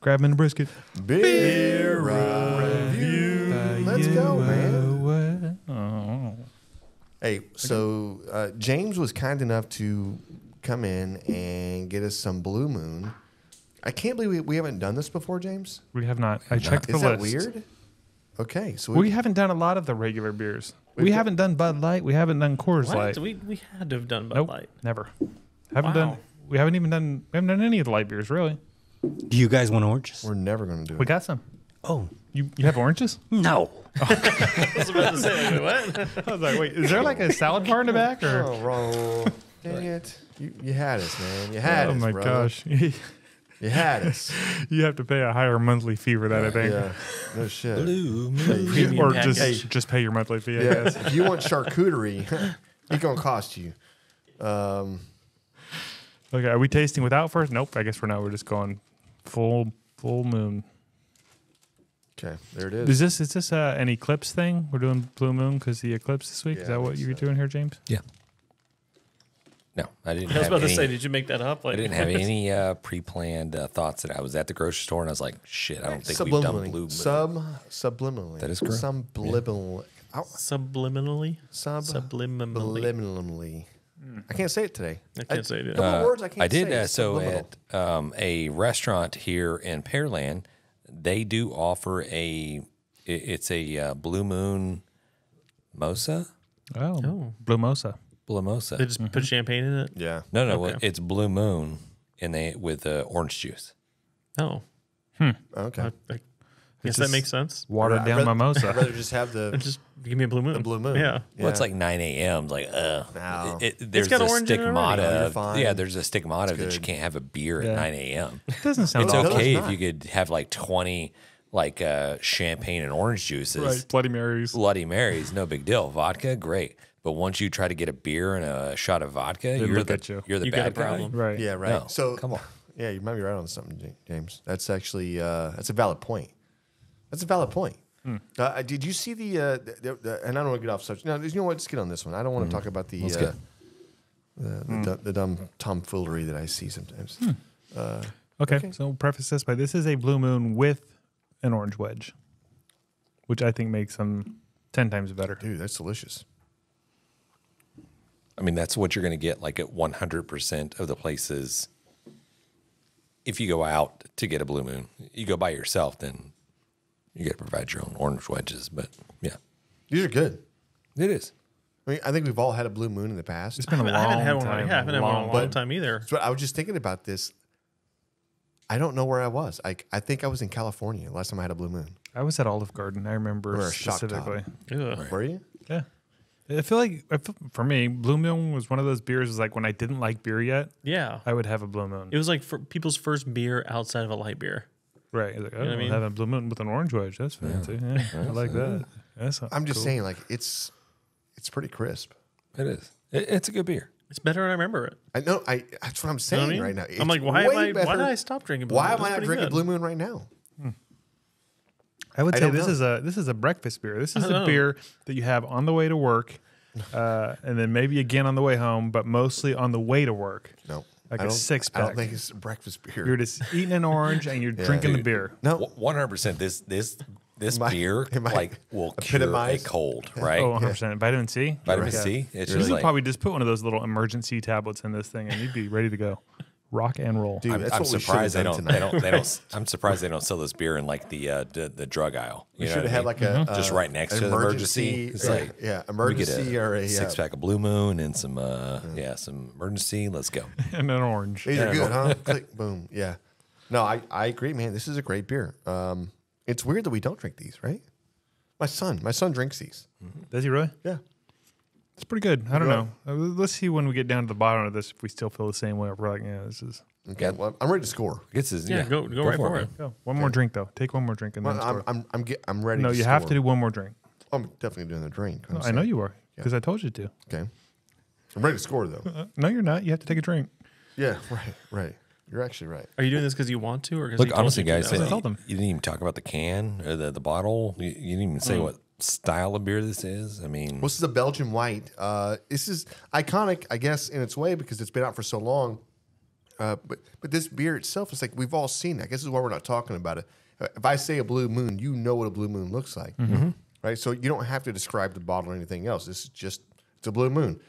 B: Grab 'em in the brisket.
C: beer review. Let's go, man.
B: Oh.
C: Hey, so uh, James was kind enough to come in and get us some Blue Moon. I can't believe we, we haven't done this before, James.
B: We have not. I checked the
C: Is that
B: list.
C: weird? Okay, so
B: We haven't done a lot of the regular beers. We
C: We've got-
B: haven't done Bud Light. We haven't done Coors
D: What?
B: Light.
D: We, we had to have done Bud
B: nope,
D: Light.
B: never. Haven't
D: Wow.
B: done. We haven't even done. We haven't done any of the light beers really.
E: Do you guys want oranges?
C: we're never going to do it.
B: We got some.
E: Oh,
B: You you have oranges? [LAUGHS]
E: no. Oh. [LAUGHS]
D: I was about to say, like, what? [LAUGHS]
B: I was like, wait, is there like a salad bar in the back or?
C: Oh, wrong. Dang it. You, you had us, man. You had
B: oh
C: us,
B: my
C: brother.
B: gosh.
C: You You had us. [LAUGHS]
B: You have to pay a higher monthly fee for that, I think.
C: yeah. No shit.
A: Blue moon.
D: Premium
B: Or
D: package.
B: just just pay your monthly fee, I
C: Yeah.
B: guess.
C: if you want charcuterie, [LAUGHS] it's gonna cost you. Um,
B: Okay, are we tasting without first? Nope. I guess for now we're just going full full moon.
C: okay, there it is.
B: Is this is this uh, an eclipse thing? We're doing blue moon because the eclipse this week.
C: Yeah,
B: is that what you were
C: so.
B: doing here, James?
A: Yeah. No, I didn't.
D: I was
A: have
D: about to say, did you make that up? Like
A: I didn't have [LAUGHS] any uh, pre-planned uh, thoughts that I was at the grocery store and I was like, "Shit, I don't think we've done blue moon."
C: Sub subliminally.
A: That is correct.
C: Subliminally. Ow.
D: subliminally.
C: Sub
D: Subliminally.
C: subliminally. I can't say it today.
D: I can't say it.
C: Couple
A: Uh,
C: words I can't
A: I did
C: say.
A: uh, so
C: Subliminal.
A: at um, a restaurant here in Pearland. They do offer a. i- It's a uh, blue moon, mosa,
B: Oh,
D: Oh.
B: blue mosa.
A: Blue mosa.
D: They just put champagne in it.
C: Yeah.
A: No, no,
D: Okay.
A: it's blue moon, and they with uh, orange juice.
D: Oh,
C: Okay.
D: I, I guess that
B: just-
D: makes sense.
B: Watered
C: I'd
B: down
C: rather-
B: mimosa.
C: I'd rather just have the [LAUGHS]
D: Just give me a blue moon.
C: the blue moon.
D: Yeah.
A: Well, it's like 9 a.m. Like, uh,
C: No.
A: it, it- there's
D: got
A: a
D: orange in it already.
A: stigmata.
C: You're
A: of-
C: fine.
A: yeah, there's a stigmata that you
C: good.
A: can't have a beer
B: Yeah.
A: at 9 a.m.
B: It doesn't sound
A: It's
C: No, no,
A: okay
C: it's
A: if you could have like 20 like uh, champagne and orange juices.
B: Right, Bloody Marys.
A: Bloody Marys, no big deal. Vodka, great. But once you try to get a beer and a shot of vodka, you're
B: look
A: the,
B: at you.
A: are the
D: You got a
A: bad guy.
D: problem.
B: Right.
C: Yeah, right.
A: No,
C: so
A: come on.
C: Yeah, you might be right on something, James. That's actually uh, that's a valid point. That's a valid point.
A: Hmm.
C: Uh, did you see the, uh, the, the, the- and I don't want to get off subject. No, you know what? Let's get on this one. I don't want to talk about the. Uh,
A: get-
C: the, the, du- the dumb tomfoolery that I see sometimes.
A: Hmm.
B: Okay, so we'll preface this by this is a blue moon with an orange wedge, which I think makes them ten times better.
C: Dude, that's delicious.
A: I mean, that's what you're going to get like at 100% of the places. If you go out to get a blue moon, you go by yourself, then you got to provide your own orange wedges. But yeah,
C: These are good.
A: it is.
C: I mean, I think we've all had a blue moon in the past.
B: It's been a long
D: haven't had one.
B: time.
D: Yeah, I haven't had one in a
B: long-
D: long time either.
C: So I was just thinking about this. I don't know where I was. I, I think I was in California last time I had a blue moon.
B: I was at Olive Garden. I remember
C: Or a shock top.
B: specifically.
D: Ugh.
C: Were you?
B: Yeah. I feel like I feel- for me, Blue Moon was one of those beers. Was like when I didn't like beer yet,
D: Yeah.
B: I would have a Blue Moon.
D: It was like for people's first beer outside of a light beer.
B: right? Like, oh,
D: what I
B: I
D: mean?
B: having a Blue Moon with an orange wedge. That's fancy. Yeah, I like that. That's
C: I'm just
B: cool.
C: saying, like it's it's pretty crisp.
A: It is. It, it's a good beer.
D: It's better than I remember it.
C: I know. I that's what I'm
D: You know
C: saying
D: what I mean?
C: right now.
D: I'm like, why am
C: way
D: I? Why did I stop drinking? Blue
C: Why
D: Moon?
C: am I not drinking
D: good.
C: Blue Moon right now? Hmm.
B: I would
C: I
B: say this
C: know.
B: is a this is a breakfast beer. This is
D: I
B: a
D: know.
B: beer that you have on the way to work, uh, and then maybe again on the way home, but mostly on the way to work.
C: No,
B: Like
C: I
B: a
C: don't-
B: six
C: I don't
B: pack.
C: think it's a breakfast beer.
B: You're just eating an orange and you're drinking the beer.
C: no,
A: One hundred percent. This this this
C: Am I-
A: beer
C: am I
A: like will cure a cold, right?
B: Oh, 100 percent. Vitamin C.
A: Vitamin
C: Yeah.
A: C. It's
B: You
A: just
B: could
A: like
B: probably just put one of those little emergency tablets in this thing, and you'd be ready to go, rock and roll.
C: dude,
A: I'm,
C: that's
A: I'm
C: what we should
A: surprised they don't. They don't. They [LAUGHS] don't. I'm surprised they don't sell this beer in like the uh, the, the drug aisle. You
C: We should have had
A: mean?
C: like a
A: just
C: uh,
A: right next to the emergency. It's
C: yeah,
A: like
C: yeah,
A: we
C: emergency
A: get a
C: or a
A: six pack of Blue Moon and some uh, yeah some emergency. Let's go. [LAUGHS]
B: and an orange.
C: These are good, huh? [LAUGHS] Click, boom, yeah. No, I, I agree, man. This is a great beer. Um, it's weird that we don't drink these, right? My son, my son drinks these.
B: Does he really?
C: Yeah.
B: It's pretty good. I don't know. Uh, Let's see when we get down to the bottom of this if we still feel the same way. If we're like, yeah, this is.
C: Okay. Well, I'm ready to score.
A: I guess it's,
D: Yeah, go go, right for it.
B: Go. One more drink though. Take one more drink and then.
C: Well, I'm,
B: score.
C: I'm, I'm, get, I'm ready.
B: no,
C: to
B: you have to do one more drink.
C: I'm definitely doing the drink. I'm
B: I know
C: saying.
B: you are because I told you to.
C: Okay. I'm ready to score though.
B: Uh, no, you're not. You have to take a drink.
C: yeah. [LAUGHS] Right. Right. You're actually right.
D: Are you doing this because you want to, or because
A: Look, honestly, guys,
B: I
A: you,
B: told them.
A: you didn't even talk about the can or the, the bottle. You, you didn't even say what style of beer this is. I mean,
C: Well, this is a Belgian white. Uh, this is iconic, I guess, in its way because it's been out for so long. Uh, but but this beer itself is like we've all seen it. I guess this is why we're not talking about it. Uh, If I say a blue moon, you know what a blue moon looks like, right? So you don't have to describe the bottle or anything else. This is just it's a blue moon.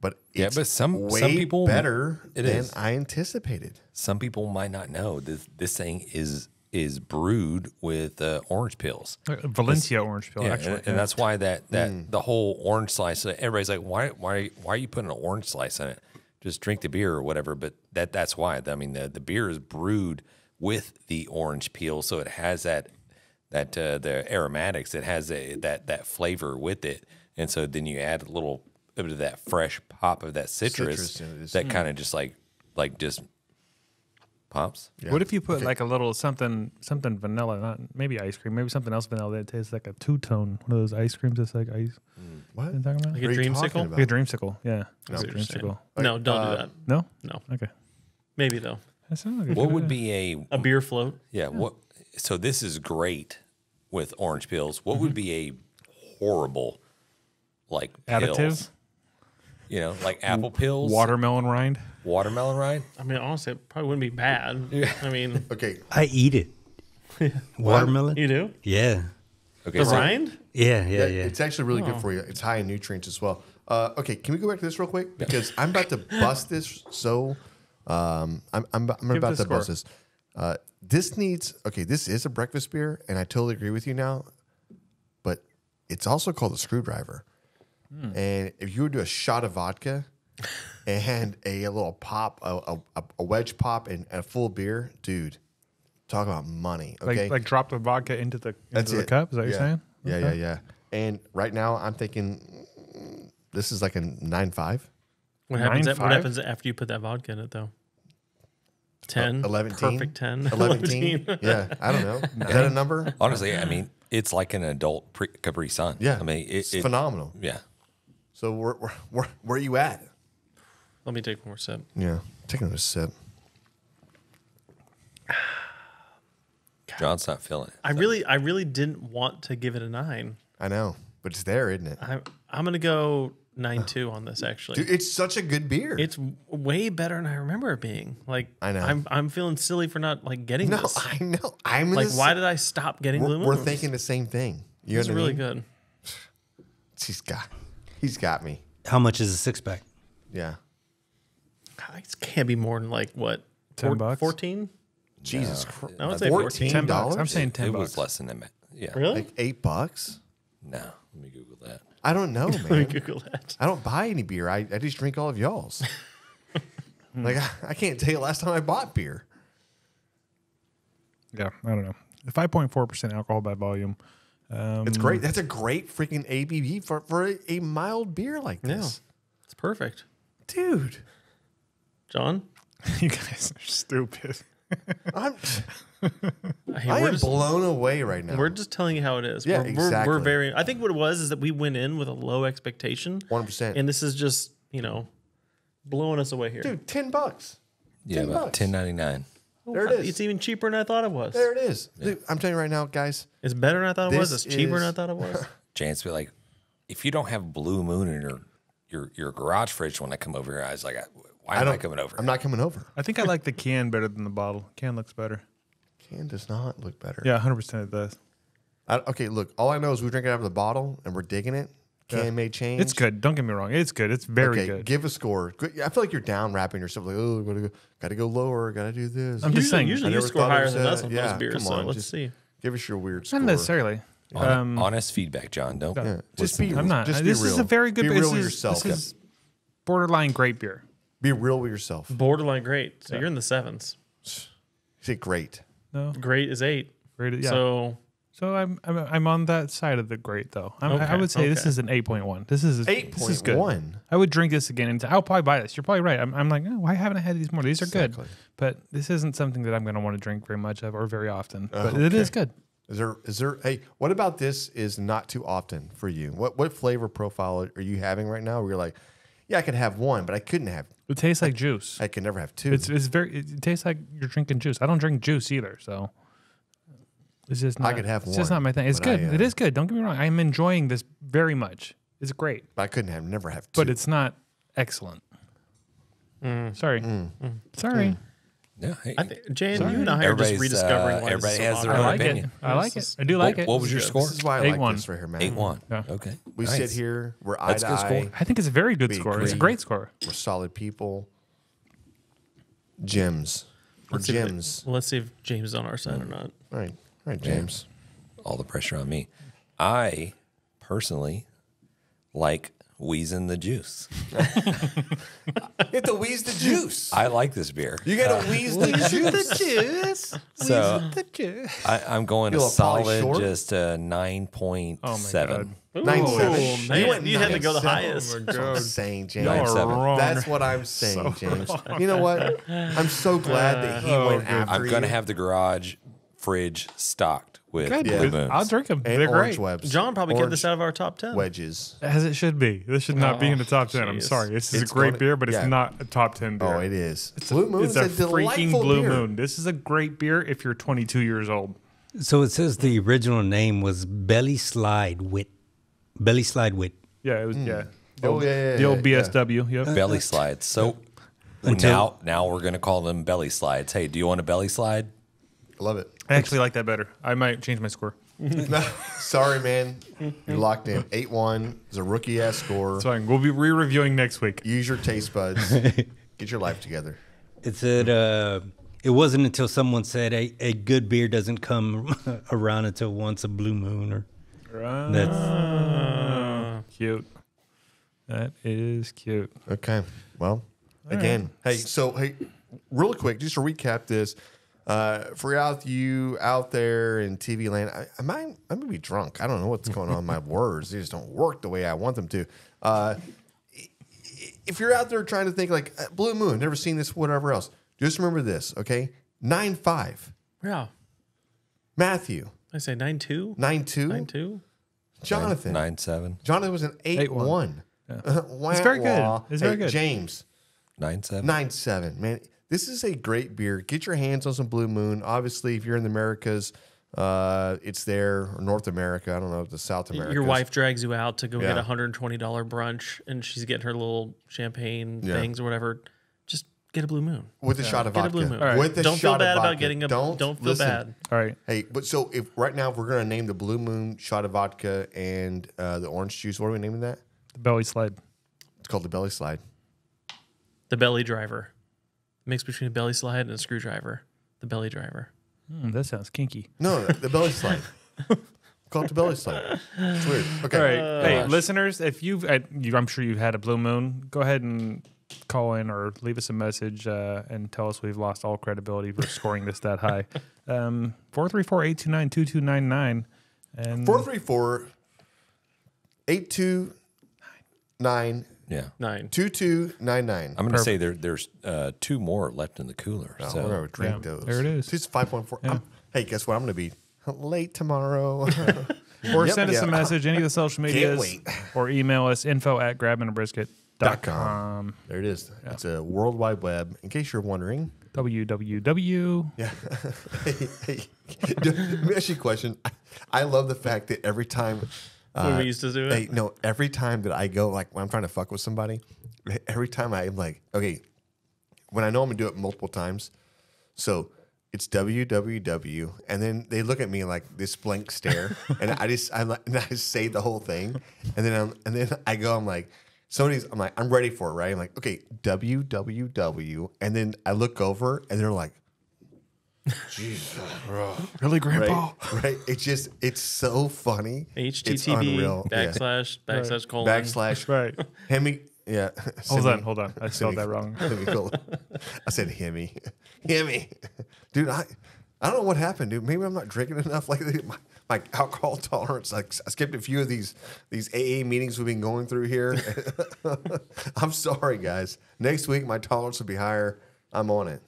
C: But
A: Yeah, but some-
C: way
A: some people-
C: better
A: it
C: than
A: is.
C: I anticipated.
A: some people might not know this. This thing is is brewed with uh, orange peels.
B: Uh, Valencia orange peel,
A: Yeah,
B: actually.
A: and, and that's why that that
C: Mm.
A: the whole orange slice. Everybody's like, why why why are you putting an orange slice in it? Just drink the beer or whatever. But that that's why. I mean, the the beer is brewed with the orange peel, so it has that that uh, the aromatics. It has a, that that flavor with it, and so then you add a little bit of that fresh pop of that citrus,
C: Citrus, yeah, it is.
A: that kind of just like like just Pops.
C: Yeah.
B: What if you put
C: Okay.
B: like a little something, something vanilla, not maybe ice cream, maybe something else vanilla that tastes like a two tone, one of those ice creams that's like ice.
C: What?
B: You know talking about?
D: Like a
C: are you
D: dreamsicle?
C: talking
B: Like a
C: about?
B: dreamsicle, yeah.
C: No.
B: Like a
D: what you're
B: dreamsicle.
D: no, don't
C: uh,
D: do that.
B: No,
D: No,
B: okay.
D: maybe though.
B: That sounds like a
A: What would
B: idea.
A: be a
D: A beer float.
A: yeah? What? So this is great with orange pills. What would be a horrible like
B: additive?
A: pills? You know, like apple pills,
B: Watermelon rind.
A: watermelon rind.
D: I mean, honestly, it probably wouldn't be bad. Yeah. I mean, [LAUGHS]
C: Okay.
E: I eat it. [LAUGHS] Watermelon?
D: you do
E: Yeah.
A: Okay,
D: the
A: so
D: rind.
E: Yeah, yeah,
C: Yeah,
E: yeah.
C: it's actually really
D: Oh.
C: good for you. It's high in nutrients as well. Uh, okay, can we go back to this real quick? Because I'm about to bust this. So, um, I'm I'm, I'm about
B: the
C: to bust
B: score.
C: this. Uh, this needs okay. This is a breakfast beer, and I totally agree with you now. But it's also called a screwdriver.
B: Hmm.
C: And if you would do a shot of vodka [LAUGHS] and a, little pop, a, a, a wedge pop, and, and a full beer, dude, talk about money. Okay,
B: Like like drop the vodka into the into
C: That's
B: the
C: it.
B: cup. Is that what
C: yeah.
B: you're saying?
C: Yeah,
B: Okay.
C: yeah, yeah. And right now, I'm thinking mm, this is like a nine five.
D: What happens?
B: Nine
D: At, what happens after you put that vodka in it, though? 10,
C: 11
D: perfect 10, [LAUGHS]
C: 11 yeah, I don't know. Is that a number?
A: honestly, I mean, it's like an adult pre- Capri Sun.
C: Yeah,
A: I mean, it,
C: it's
A: it-
C: phenomenal.
A: Yeah,
C: So where, where, where, where are you at?
D: Let me take one more sip.
C: Yeah, taking a sip. [SIGHS]
A: John's not feeling it.
D: I really, I really didn't want to give it a nine.
C: I know, but it's there, isn't it?
D: I, I'm gonna go nine two on this. Actually,
C: Dude, it's such a good beer.
D: it's w- way better than I remember it being. Like
C: I know.
D: I'm, I'm feeling silly for not like getting
C: no,
D: this. [LAUGHS]
C: I know. I'm in
D: Like,
C: the
D: why did I stop getting
C: we're,
D: Blue
C: we're
D: Moons?
C: thinking the same thing. You
D: it's
C: what I
D: really
C: mean?
D: good. [SIGHS]
C: He's got, he's got me.
E: How much is a six pack?
C: Yeah.
D: It can't be more than like what
B: 10 bucks?
D: Fourteen?
C: Jesus Christ.
D: I would say
C: Fourteen
B: Ten bucks. I'm saying ten
A: it
B: bucks.
A: was less than that. Yeah.
D: Really?
C: Like eight bucks.
A: No, let me Google that.
C: I don't know, man. [LAUGHS]
D: Let me. Google that.
C: I don't buy any beer. I, I just drink all of y'all's. [LAUGHS] like I, I can't tell you last time I bought beer.
B: Yeah, I don't know. Five point four percent alcohol by volume. Um,
C: It's great. That's a great freaking ABV for, for a, a mild beer like this.
D: Yeah,
C: this.
D: it's perfect.
C: Dude,
D: John, [LAUGHS]
B: you guys are stupid. [LAUGHS]
C: I'm,
D: hey,
C: I
D: we're
C: am
D: just
C: blown away right now.
D: we're just telling you how it is.
C: Yeah,
D: we're, we're,
C: exactly.
D: we're very. I think what it was is that we went in with a low expectation,
C: 100%.
D: and this is just you know blowing us away here.
C: Dude, 10 bucks.
A: Yeah,
C: 10
A: about
C: bucks.
A: ten ninety nine.
C: There it is.
D: It's even cheaper than I thought it was.
C: There it is. Dude, I'm telling you right now, guys.
D: It's better than I thought it was. It's cheaper than I thought it was. [LAUGHS]
A: Chance be like, if you don't have Blue Moon in your your your garage fridge when I come over here, I was like, why am I
C: don't
A: coming over?
C: I'm not coming over.
B: I think I like the can better than the bottle. Can looks better.
C: Can does not look better.
B: Yeah, hundred percent it does.
C: I, okay, look. All I know is we drink it out of the bottle and we're digging it. Can
B: Yeah.
C: change.
B: It's good. Don't get me wrong. It's good. It's very
C: okay,
B: good.
C: give a score. I feel like you're down wrapping yourself like, oh, gotta go, gotta go lower, gotta do this.
B: I'm just saying.
D: usually you score higher than
C: that.
D: us on
C: Yeah,
D: those beers.
C: come
D: So
C: on,
D: let's see.
C: Give us your weird score.
B: Not necessarily.
A: Hon-
B: Um,
A: honest feedback, John. Don't.
C: Yeah. Just be.
B: I'm not.
C: Just
B: this
C: be real.
B: is a very good
C: Be
B: beer.
C: real
B: This
C: with
B: is-
C: yourself.
B: This is borderline great beer.
C: Be real with yourself.
D: Borderline great. So you're in the sevens.
C: Is it great.
B: No,
D: Great is eight.
B: great. Yeah. So,
D: So
B: I'm, I'm I'm on that side of the great though. I'm, I would say this is an eight point one. This is
C: Eight
B: This is good.
C: one.
B: I would drink this again, and I'll probably buy this. You're probably right. I'm, I'm like, oh, why haven't I had these more? These are
C: Exactly.
B: good, but this isn't something that I'm going to want to drink very much of or very often.
C: Uh,
B: But it is good.
C: Is there? Is there? Hey, what about this? Is not too often for you. What what flavor profile are you having right now? Where you're like, yeah, I could have one, but I couldn't have.
B: It tastes like juice.
C: I could never have two.
B: It's it's very. It tastes like you're drinking juice. I don't drink juice either, so it's just. Not,
C: I could have
B: It's just not my thing. It's
C: but
B: good.
C: I, uh,
B: it is good. Don't get me wrong. I'm enjoying this very much. It's great,
C: but I couldn't have. Never have two.
B: but it's not excellent. Sorry, sorry.
A: Yeah. Hey,
D: I think Jan, you and I are just
A: Everybody's,
D: rediscovering
A: uh,
D: why
A: everybody
D: this is so
A: has their
B: I
A: own
D: popular.
B: like
A: opinion.
B: it. I like it. I do like
A: what,
B: it.
A: what was your score?
C: This is why I
B: Eight
C: like
B: one.
C: this right here, man.
A: Eight one.
B: Yeah.
A: Okay.
C: We
A: Nice.
C: sit here. We're eye
A: That's
C: to
A: good score.
C: eye.
B: I think it's a very good
C: We
B: score. It's a
C: agree.
B: great score.
C: We're solid people. Gems. We're
D: Let's see if-
C: gems.
D: Let's see if James is on our side or not.
C: All right. All right, James.
A: All the pressure on me. I personally like wheezing the juice. [LAUGHS]
C: You have to wheeze the juice.
A: I like this beer.
C: You gotta uh, wheeze the juice.
G: juice.
A: So I, I'm going
C: You
A: a solid, just a nine point
B: Oh my
A: seven.
B: God.
C: Nine
D: Ooh,
C: seven.
D: man,
C: went
D: you had to go the
C: seven.
D: highest.
B: Oh my
C: That's what I'm oh
B: God.
C: saying, James.
B: Y'all
A: seven.
B: wrong.
C: That's what I'm [LAUGHS] saying, James. You know what? I'm so glad that he
B: Oh,
C: went
B: good.
C: after
A: I'm going to have the garage fridge stocked with
B: Good.
A: Blue Moons.
B: I'll drink them.
C: and
B: They're
C: orange
B: great.
C: webs.
D: John probably
C: orange
D: kept this out of our top ten.
C: wedges.
B: As it should be. This should not be oh, in the top 10. I'm
D: jeez.
B: sorry. This is
C: It's
B: a great
C: gonna-
B: beer, but it's
C: yeah.
B: not a top 10 beer.
C: Oh, it is. Blue Moon
B: it's a,
C: a,
B: freaking
C: delightful
B: Blue
C: beer.
B: Moon. This is a great beer if you're 22 years old.
E: So it says the original name was Belly Slide Wit. Belly Slide Wit.
B: Yeah, it was, hmm. yeah. The
C: Oh,
B: old,
C: yeah, yeah,
B: the old
C: yeah, yeah.
B: BSW. Yep.
A: Uh, belly uh, slides. So uh,
E: Until-
A: now, now we're going to call them belly slides. Hey, do you want a belly slide?
C: I love it.
B: I actually like that better. I might change my score.
C: no, [LAUGHS] Sorry, man. You're locked in. 8 1 is a rookie ass score.
B: It's fine. We'll be re reviewing next week.
C: Use your taste buds. [LAUGHS] Get your life together.
E: It said uh, it wasn't until someone said a, a good beer doesn't come [LAUGHS] around until once a blue moon or that's
B: Cute. That is cute.
C: Okay. Well, again, hey, so hey, really quick, just to recap this, uh, for out you out there in TV land, I, I might I may be drunk. I don't know what's going on. My [LAUGHS] words they just don't work the way I want them to. Uh, i- i- if you're out there trying to think like uh, Blue Moon, never seen this, whatever else, just remember this, okay? Nine five,
D: Yeah,
C: Matthew
D: I say nine two.
C: nine two,
D: Nine two.
C: Jonathan
A: Nine seven.
C: Jonathan was an eight,
B: Eight, one.
C: one. [LAUGHS]
B: It's very good. It's very
C: Hey,
B: good.
C: James.
A: Nine seven.
C: Nine seven, man. This is a great beer. Get your hands on some Blue Moon. Obviously, if you're in the Americas, uh, it's there. Or North America, I don't know, the South America.
D: Your wife drags you out to go get a hundred and twenty dollar brunch, and she's getting her little champagne
C: Yeah.
D: things or whatever. Just get a blue moon.
C: with a shot of
D: Get a
C: vodka.
D: Blue Moon.
B: All right.
C: With a shot of vodka.
D: Don't feel bad
C: of
D: about getting a.
C: Don't
D: Don't, feel
C: listen.
D: bad.
B: All right.
C: Hey, but so if right now if we're gonna name the Blue Moon shot of vodka and uh, the orange juice, what are we naming that?
B: The belly slide.
C: It's called the Belly Slide.
D: The belly driver, mix between a belly slide and a screwdriver. The belly driver.
B: Mm, that sounds kinky.
C: No, the Belly Slide. [LAUGHS] Call it the Belly Slide. It's weird. Okay.
B: All right. hey, listeners, if you've, uh, you, I'm sure you've had a blue moon, go ahead and call in or leave us a message uh, and tell us we've lost all credibility for scoring this that high. [LAUGHS] Um, 434 829 2299. And
C: 434 829
A: Yeah.
D: Nine.
C: 2299.
A: I'm going to say there, there's uh, two more left in the cooler.
C: Oh,
A: so
C: we're gonna drink
B: Yeah,
C: those.
B: there it is.
C: It's 5.4. I'm- Hey, guess what? I'm going to be late tomorrow. [LAUGHS] [LAUGHS]
B: or
C: Yep,
B: send us
C: yeah.
B: a message, any of the social medias,
C: wait.
B: or email us info at grabeminthebrisket.com.
C: there it is. It's a World Wide Web. In case you're wondering.
B: www.
C: Yeah. [LAUGHS] hey, hey, let me ask you a question. I love the fact that every time.
D: When we used to do it?
C: Hey, no, every time that I go, like when I'm trying to fuck with somebody, every time I'm like, okay, when I know I'm gonna do it multiple times, so it's www, and then they look at me like this blank stare, [LAUGHS] and I just I like- and I just say the whole thing, and then I'm, and then I go, I'm like. Somebody's, I'm like, I'm ready for it, right? I'm like, okay, www, and then I look over, and they're like,
B: Really, Grandpa?
C: right, right. It's just, it's so funny. It's
D: HTTP
C: unreal. Yeah.
D: backslash backslash colon.
C: backslash
B: Right.
C: Hemi. Yeah.
B: Hold
C: Semi-
B: on, hold on. I spelled that wrong. [LAUGHS]
C: Semicolon. I said Hemi. [LAUGHS] Hemi. Dude, I I don't know what happened, dude. Maybe I'm not drinking enough. Like [LAUGHS] my, my alcohol tolerance. Like I skipped a few of these these AA meetings we've been going through here. I'm sorry, guys. Next week my tolerance will be higher. I'm on it.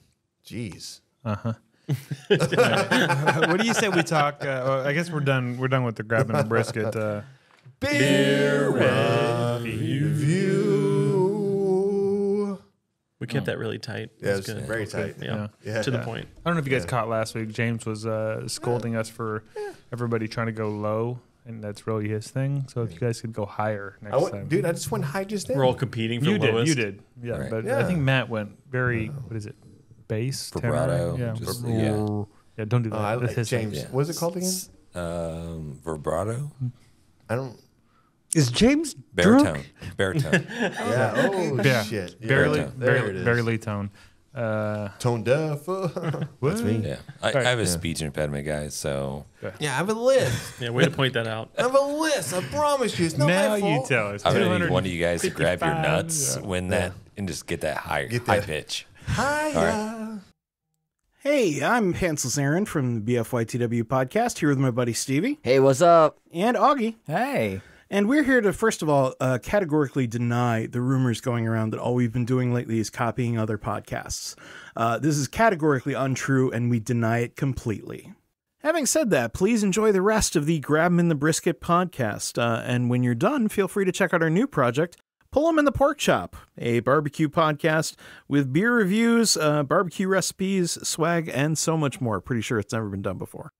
C: Jeez. Uh-huh. [LAUGHS]
B: what do you say we talk? Uh, well, I guess we're done. We're done with the grabbing a brisket. Uh,
C: Beer review.
D: We kept that really tight.
C: Yeah,
D: That's
C: it's
D: good.
C: very tight.
D: Yeah.
C: Yeah.
D: To the point.
B: I don't know if you guys caught last week. James was uh, scolding us for everybody trying to go low, and that's really his thing. So if you guys could go higher next
C: I went,
B: time,
C: dude, I just went high just then.
D: We're all competing for
B: you did, you did, yeah.
A: Right.
B: But
C: Yeah.
B: I think Matt went very. What is it? Bass, tenor? Yeah,
A: just-
B: Brr-
A: yeah.
B: yeah. Don't do that.
C: Oh, I,
B: That's.
C: James,
A: Yeah.
C: what is it called again?
A: Um, vibrato,
C: I don't.
E: is James
A: baritone,
E: drunk?
A: baritone. [LAUGHS]
C: Yeah. Oh
B: Yeah,
C: shit. Yeah.
B: barely,
A: Baritone.
C: There
B: barely,
C: it is.
B: barely tone. Uh,
C: Tone deaf. [LAUGHS] That's me.
A: Yeah, I, I have a speech impediment, guys. So
C: Yeah, I have a list. [LAUGHS]
D: Yeah, way to point that out.
C: I have a list. I promise you. It's not
B: now
C: my
B: you tell us.
A: I'm gonna need one of you guys to grab your
B: 255,
A: nuts
B: yeah.
A: when that and just get that high
C: Get
A: high
C: that-
A: pitch.
C: Hiya.
H: Hey, I'm Hansel Aaron from the BFYTW podcast here with my buddy Stevie
I: Hey, what's up?
H: and Augie.
I: Hey.
H: And we're here to, first of all, uh, categorically deny the rumors going around that all we've been doing lately is copying other podcasts. Uh, this is categorically untrue, and we deny it completely. Having said that, please enjoy the rest of the Grab 'em in the Brisket podcast. Uh, and when you're done, feel free to check out our new project, Pull 'em in the Pork Chop, a barbecue podcast with beer reviews, uh, barbecue recipes, swag, and so much more. Pretty sure it's never been done before.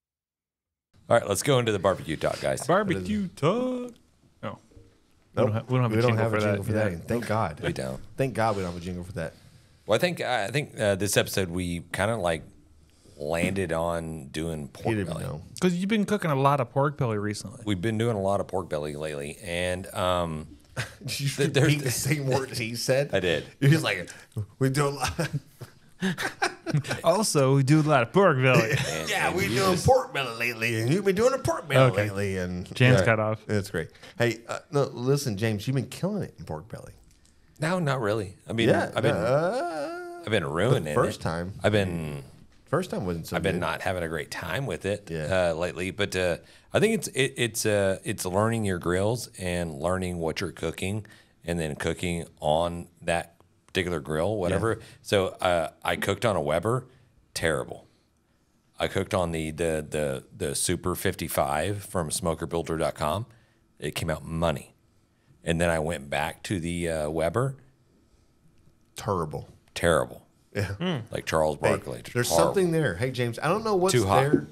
A: All right, let's go into the barbecue talk, guys.
B: Barbecue talk. No.
C: Nope.
B: We don't have, we don't have a jingle for that.
C: for that. Thank God.
A: We don't. [LAUGHS]
C: Thank God we don't have a jingle for that.
A: Well, I think I think uh, this episode we kind of like landed on doing pork belly.
B: Because you've been cooking a lot of pork belly recently.
A: We've been doing a lot of pork belly lately, and um, [LAUGHS]
C: Did you
A: Th- there's-
C: repeat the same words he said? [LAUGHS]
A: I did.
C: You're just like, we do a lot. [LAUGHS]
B: Also, we do a lot of pork belly.
A: and-
C: yeah,
A: and
C: we
A: you
C: doing
A: just-
C: pork belly lately, and you've been doing a pork belly
B: Okay.
C: lately, and
B: James
C: Yeah.
B: cut off.
C: That's great. Hey, uh, no, listen, James, you've been killing it in pork belly.
A: No, not really. I mean,
C: Yeah,
A: I've been
C: uh,
A: I've been ruining
C: first
A: it.
C: time.
A: I've been
C: first time wasn't so.
A: I've been
C: good.
A: not having a great time with it
C: Yeah.
A: uh, lately, but uh, I think it's it, it's uh, it's learning your grills and learning what you're cooking, and then cooking on that particular grill, whatever. So uh, I cooked on a Weber, terrible. I cooked on the the the the Super 55 from SmokerBuilder.com. It came out money, and then I went back to the uh, Weber,
C: terrible.
A: terrible,
C: Yeah.
A: like Charles
C: Hey,
A: Barkley.
C: there's
A: horrible.
C: something there. Hey, James, I don't know what's
A: Too hot.
C: there,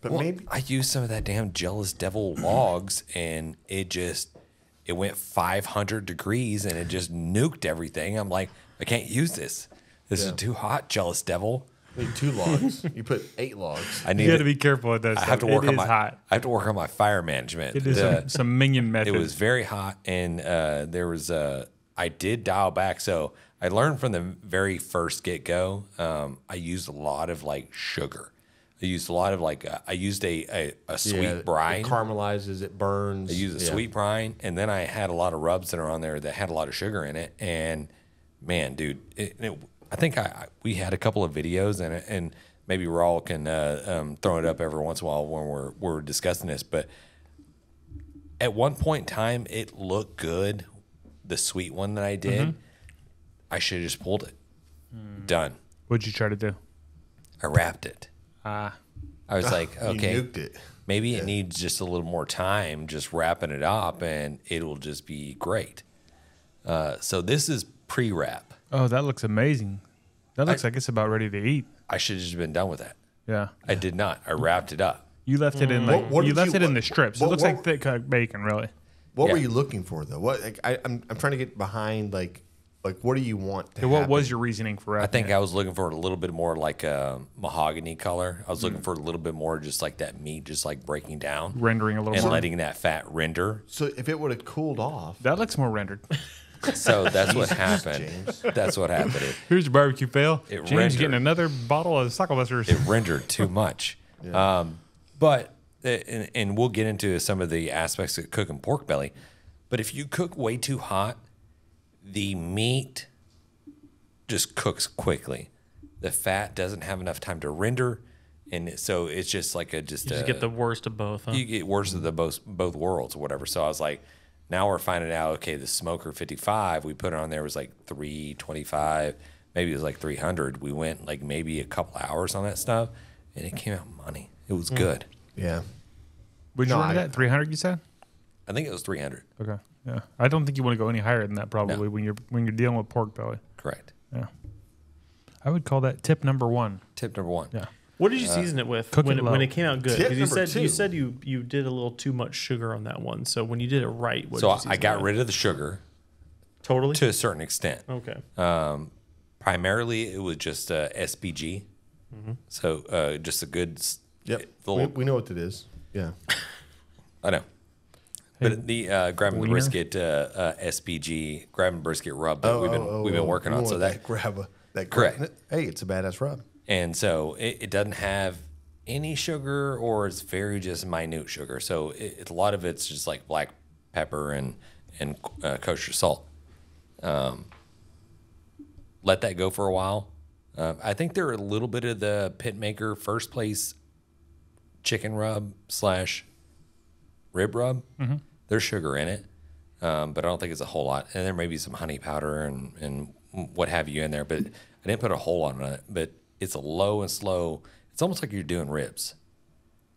C: but
A: Well,
C: maybe
A: I used some of that damn jealous devil [CLEARS THROAT] logs, and it just it went 500 degrees, and it just nuked everything. I'm like, I can't use this. This
C: Yeah.
A: is too hot, jealous devil.
C: you need two logs. you put eight logs.
A: I need.
B: You got to be careful with that.
A: I
B: stuff.
A: have to work
B: it
A: on
B: is
A: my.
B: hot.
A: I have to work on my fire management.
B: It is
A: Uh,
B: some, some minion method.
A: it was very hot, and uh, there was a. I did dial back, so I learned from the very first get go. Um, I used a lot of like sugar. I used a lot of like uh, I used a a, a sweet
C: yeah,
A: brine.
C: It caramelizes. It burns.
A: I used a
C: Yeah.
A: sweet brine, and then I had a lot of rubs that are on there that had a lot of sugar in it. And man, dude, it, it, I think I, I we had a couple of videos, and and maybe Raul can uh, um, throw it up every once in a while when we're we're discussing this. But at one point in time, it looked good. The sweet one that I did,
C: Mm-hmm.
A: I should have just pulled it.
C: Mm.
A: Done.
B: What'd you try to do?
A: I wrapped it.
B: Ah,
A: I was like, [LAUGHS]
C: You
A: okay,
C: nuked it.
A: maybe it needs just a little more time, just wrapping it up, and it'll just be great. Uh, so this is pre-wrap.
B: oh, that looks amazing. That looks like it's about ready to eat.
A: I should have just been done with that.
B: Yeah,
A: I did not. I wrapped it up.
B: you left it in like
C: What- what
B: you left
C: you-
B: it in the strips.
C: what-
B: it looks
C: what-
B: like thick cut bacon, really.
C: What were you looking for though? What like, I, I'm I'm trying to get behind like like what do you want to
B: Yeah, what
C: happen?
B: was your reasoning for
A: I think
B: it?
A: I was looking for a little bit more like a mahogany color. I was
C: Mm.
A: looking for a little bit more just like that meat, just like breaking down
B: rendering a little
A: and
B: more.
A: letting that fat render.
C: So if it would have cooled off,
B: that looks more rendered. [LAUGHS]
A: So that's what [LAUGHS] happened.
C: James.
A: That's what happened. It,
B: Here's your barbecue fail.
A: It
B: James
A: rendered.
B: getting another bottle of Sucklebusters.
A: it rendered too [LAUGHS] much. Um, but uh, and, and we'll get into some of the aspects of cooking pork belly. But if you cook way too hot, the meat just cooks quickly. The fat doesn't have enough time to render, and so it's just like a just,
D: You just
A: a,
D: get the worst of both. Huh?
A: you get worse of the both both worlds or whatever. So I was like, now we're finding out. Okay, the smoker fifty five we put it on there was like three twenty five, maybe it was like three hundred. We went like maybe a couple hours on that stuff, and it came out money. It was hmm. good.
C: yeah.
B: Would you
C: No,
B: run
C: I-
B: that? 300, you said?
A: I think it was three hundred.
B: Okay. Yeah. I don't think you want to go any higher than that probably when you're when you're dealing with pork belly.
A: Correct.
B: Yeah. I would call that tip number one.
A: Tip number one.
B: Yeah.
D: What did you season it with when
B: it
D: it, when it came out good?
C: Tip
D: 'Cause you
C: number
D: said
C: two.
D: you said you you did a little too much sugar on that one. So when you did it right, what
A: So
D: did you
A: I, I
D: it
A: got rid of the sugar
D: totally.
A: to a certain extent.
D: okay.
A: Um, Primarily, it was just uh, SPG. So uh, just a good. s-
C: Yep.
A: Little,
C: We, we know what it is. Yeah. [LAUGHS]
A: I know. But the uh, grabbing the
B: Wiener?
A: brisket uh, uh, SPG, grabbing brisket rub that we've been we've been working
C: Oh,
A: on. So
C: want
A: that
C: grab a that
A: Correct.
C: Hey, it's a badass rub.
A: and so it, it doesn't have any sugar or it's very just minute sugar. So it, it- a lot of it's just like black pepper and and uh, kosher salt. Um, let that go for a while. Uh, I think they're a little bit of the pit maker first place chicken rub slash rib rub. There's sugar in it, um, but I don't think it's a whole lot. And there may be some honey powder and, and what have you in there, but I didn't put a whole lot on it. But it's a low and slow. It's almost like you're doing ribs.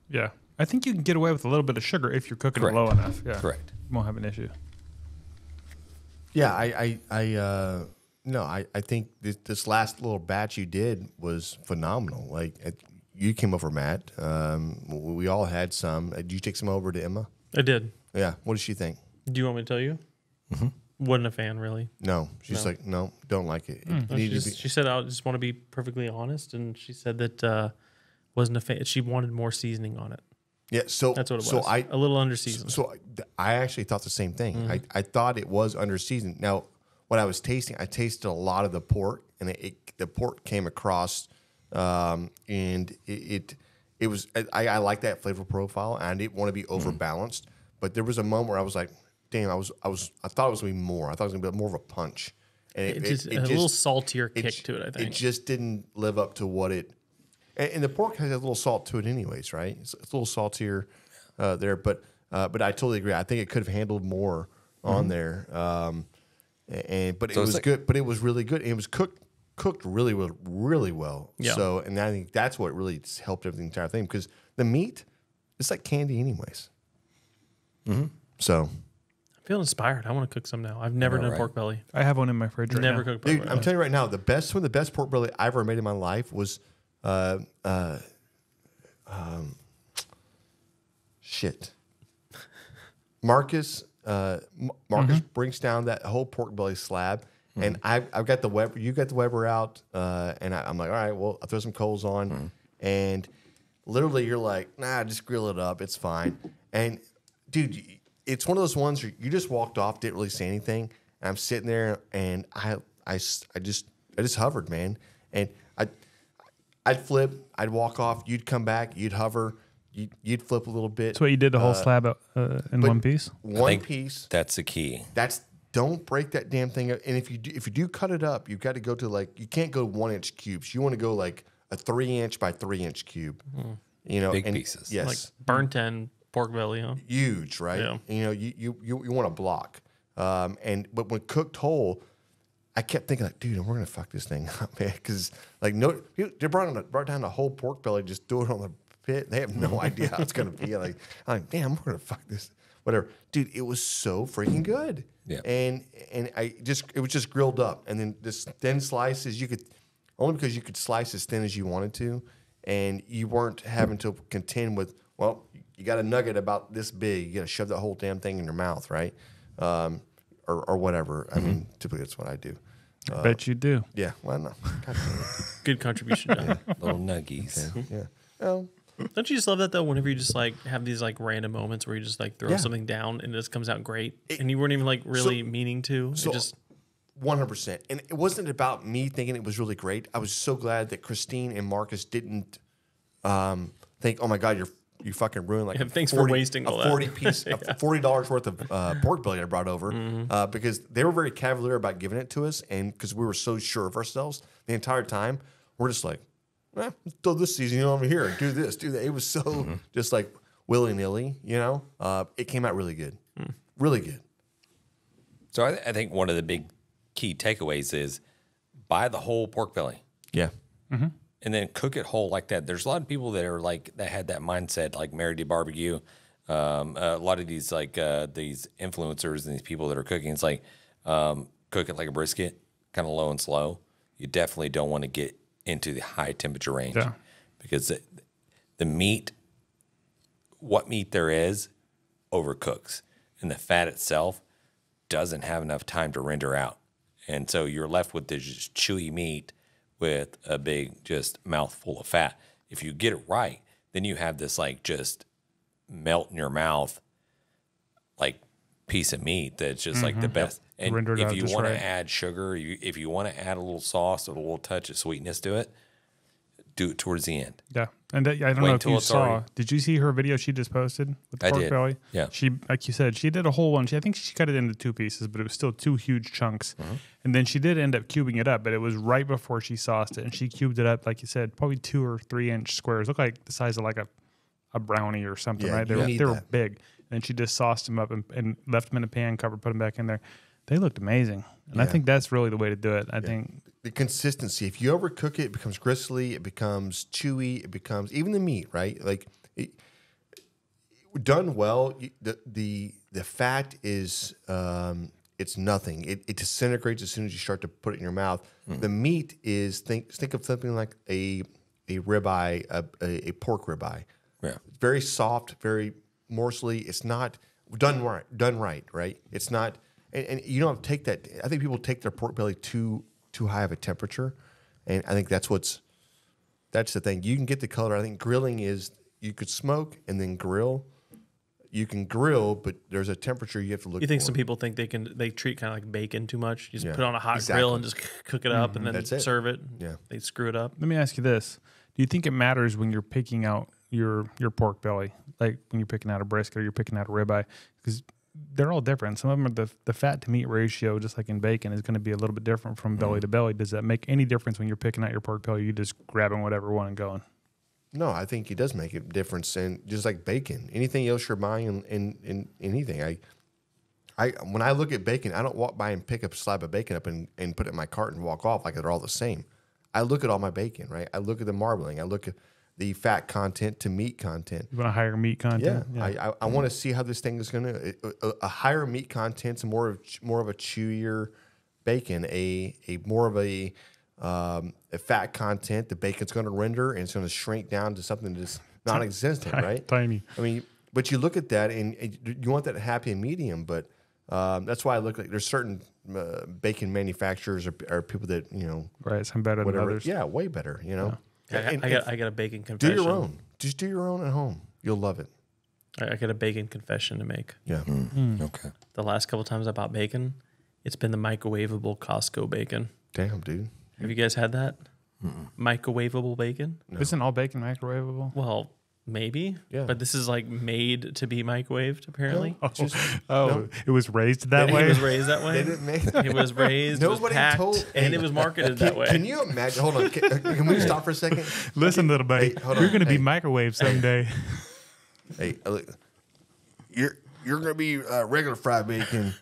B: Yeah. I think you can get away with a little bit of sugar if you're cooking
A: Correct.
B: it low enough. Yeah.
A: Correct.
B: You won't have an issue.
C: Yeah, I, I, I uh, no, I, I think this, this last little batch you did was phenomenal. Like it, you came over, Matt. Um, we we all had some. Uh, Did you take some over to Emma?
D: I did.
C: Yeah. What does she think?
D: Do you want me to tell you?
C: Mm-hmm.
D: Wasn't a fan really.
C: No, she's
D: No.
C: like, no, don't like it. It
D: No, she,
C: needed to
D: just-
C: be-
D: she said, "I just want to be perfectly honest," and she said that uh, wasn't a fan. She wanted more seasoning on it.
C: yeah. So
D: That's what it was.
C: so
D: was.
C: I
D: a little under seasoned.
C: So I- I actually thought the same thing. I, I thought it was under seasoned. Now, what I was tasting, I tasted a lot of the pork, and it, it the pork came across, um, and it, it it was I, I like that flavor profile, and I didn't want to be overbalanced. But there was a moment where I was like, "Damn!" I was I was I thought it was gonna be more. I thought it was gonna be more of a punch, and
D: it, just, a little saltier kick to it. I think.
C: it just didn't live up to what it. And, and the pork has a little salt to it, anyways, right? It's, it's a little saltier uh, there, but uh, but I totally agree. I think it could have handled more on there. Um, and but it
A: So it's
C: was
A: like-
C: good. But it was really good. And it was cooked cooked really well, really well.
D: Yeah.
C: So and I think that's what really s- helped everything entire thing because the meat, it's like candy, anyways.
A: Mm-hmm.
C: So,
D: I feel inspired. I want to cook some now. I've never
A: know,
D: done
A: right?
D: pork belly.
B: I have one in my fridge right
D: never
B: now.
D: cooked pork
C: dude,
D: belly.
C: I'm telling you right now, the best one, of the best pork belly I ever made in my life was, uh, uh, um, shit. Marcus, uh, M- Marcus brings down that whole pork belly slab, and I've, I've got the Weber. You got the Weber out, uh, and I, I'm like, all right, well, I'll throw some coals on, and literally, you're like, nah, just grill it up, it's fine. And dude, it's one of those ones where you just walked off, didn't really say anything, and I'm sitting there, and I, I, s- I just, I just hovered, man, and I. I'd flip, I'd walk off, you'd come back, you'd hover, you'd, you'd flip a little bit.
B: That's what you did the whole uh, slab uh, uh
C: in
B: one piece.
A: I
C: One
A: think
C: piece.
A: That's the key.
C: That's don't break that damn thing up. And if you do, if you do cut it up, you've got to go to like you can't go one inch cubes. You want to go like a three inch by three inch cube. Mm-hmm. You know,
A: Big
C: and-
A: pieces.
C: Yes,
D: like burnt end pork belly. Huh?
C: huge, right?
D: Yeah.
C: You know, you you you, you want to block. Um, and but when cooked whole, I kept thinking like, dude, we're gonna fuck this thing up, [LAUGHS] man, because like no, they brought on a, brought down the whole pork belly, just threw it on the pit. They have no [LAUGHS] idea how it's gonna be. Like, I'm like, damn, we're gonna fuck this, whatever, dude. It was so freaking good.
A: Yeah.
C: And and I just it was just grilled up, and then this thin slices you could only because you could slice as thin as you wanted to, and you weren't having to contend with well, you got a nugget about this big, you got to shove that whole damn thing in your mouth, right? Um, or, or whatever. I mean, typically that's what I do.
B: I bet you do.
C: Yeah, well, no, [LAUGHS]
D: Good contribution. John.
A: Little nuggies.
C: it. [LAUGHS] yeah. Well,
D: Don't you just love that though? Whenever you just like have these like random moments where you just like throw
C: Yeah.
D: something down and it just comes out great, and you weren't even like really meaning to.
C: so-
D: it just
C: One hundred percent, and it wasn't about me thinking it was really great. I was so glad that Christine and Marcus didn't um, think, "Oh my God, you're you fucking ruined like
D: Yeah,
C: a
D: thanks for wasting
C: a
D: all that."
C: forty piece, a [LAUGHS] forty dollars worth of uh, pork belly I brought over
D: Mm-hmm.
C: uh, because they were very cavalier about giving it to us, and because we were so sure of ourselves the entire time, we're just like, eh, let's throw this seasoning over here, do this, do that. It was so
D: Mm-hmm.
C: just like willy nilly, you know. Uh, it came out really good,
D: Hmm.
C: really good.
A: So I, I think one of the big key takeaways is buy the whole pork belly
C: Yeah.
A: And then cook it whole like that. There's a lot of people that are like that had that mindset, like Mary D Barbecue. Um, a lot of these like uh, these influencers and these people that are cooking, it's like um, cook it like a brisket, kind of low and slow. You definitely don't want to get into the high temperature range
B: Yeah.
A: because the, the meat, what meat there is, overcooks, and the fat itself doesn't have enough time to render out. And so you're left with this just chewy meat with a big just mouthful of fat. If you get it right, then you have this like just melt in your mouth, like piece of meat that's just like the mm-hmm. best. And
B: Rendered
A: if you want
B: right.
A: to add sugar, you, if you want to add a little sauce or a little touch of sweetness to it, do it towards the end.
B: Yeah, and that, I don't
A: Wait
B: know if you saw.
A: already-
B: Did you see her video she just posted with the
A: I
B: pork
A: did.
B: belly?
A: Yeah.
B: She, like you said, she did a whole one. She, I think she cut it into two pieces, but it was still two huge chunks.
A: Mm-hmm.
B: And then she did end up cubing it up, but it was right before she sauced it, and she cubed it up, like you said, probably two or three inch squares. Look like the size of like a, a brownie or something,
C: Yeah,
B: right? They
C: you
B: were
C: need
B: they were big. And she just sauced them up and, and left them in a pan cover, put them back in there. They looked amazing, and I think that's really the way to do it. I think
C: the consistency. If you overcook it, it becomes gristly. It becomes chewy. It becomes even the meat, right? Like it, done well, the the the fat is um, it's nothing. It, it disintegrates as soon as you start to put it in your mouth. The meat is think think of something like a a ribeye, a, a, a pork ribeye.
A: Yeah.
C: Very soft, very morsely. It's not done right. Done right, right? It's not, and, and you don't take that. I think people take their pork belly too too high of a temperature, and I think that's what's that's the thing. You can get the color. I think grilling is you could smoke and then grill. You can grill, but there's a temperature you have to look.
D: You think
C: for.
D: some people think they can they treat kind of like bacon too much? You just
C: Yeah,
D: put on a hot
C: exactly. Mm-hmm.
D: grill and just cook it up and then
C: That's it.
D: serve it.
C: Yeah.
D: They screw it up.
B: Let me ask you this: Do you think it matters when you're picking out your your pork belly, like when you're picking out a brisket or you're picking out a ribeye, because they're all different. Some of them are the the fat to meat ratio, just like in bacon, is going to be a little bit different from belly to mm. belly. Does that make any difference when you're picking out your pork belly? You just grabbing whatever one and going.
C: No, I think it does make a difference, and just like bacon, anything else you're buying in, in, in anything, I, I when I look at bacon, I don't walk by and pick up a slab of bacon up and, and put it in my cart and walk off like they're all the same. I look at all my bacon, right? I look at the marbling, I look at the fat content to meat content.
B: You want a higher meat
C: Yeah,
B: content?
C: I, I, I want to see how this thing is going to a, a higher meat content's more of more of a chewier bacon, a a more of a um, a fat content. The bacon's going to render and it's going to shrink down to something that's non-existent, right?
B: Tiny.
C: I mean, but you look at that and, and you want that happy medium, but um, that's why I look like there's certain uh, bacon manufacturers or, or people that you know
B: Right, some better than others.
C: Yeah, way better. You know,
D: I,
C: And-
D: I got I got a bacon confession.
C: do your own. Just do your own at home. You'll love it.
D: I, I got a bacon confession to make.
C: Yeah. Hmm. Hmm.
A: Okay.
D: The last couple times I bought bacon, it's been the microwavable Costco bacon.
C: Damn, dude.
D: Have you guys had that? Microwavable bacon?
B: Isn't all bacon microwavable?
D: Well, maybe.
C: Yeah.
D: But this is like made to be microwaved, apparently.
C: Just, [LAUGHS]
B: Oh, it was raised that [LAUGHS]
D: It
B: way.
D: It was raised that way.
C: They didn't make
D: It was [LAUGHS] raised, it was
C: Nobody
D: packed,
C: told-
D: and
C: Hey.
D: it was marketed that way.
C: Can you imagine? Hold on. Can, can we stop for a second?
B: Listen, little buddy,
C: Hey, hold
B: you're going to
C: Hey.
B: be microwaved someday.
C: Hey, uh, you're you're gonna be uh, regular fried bacon,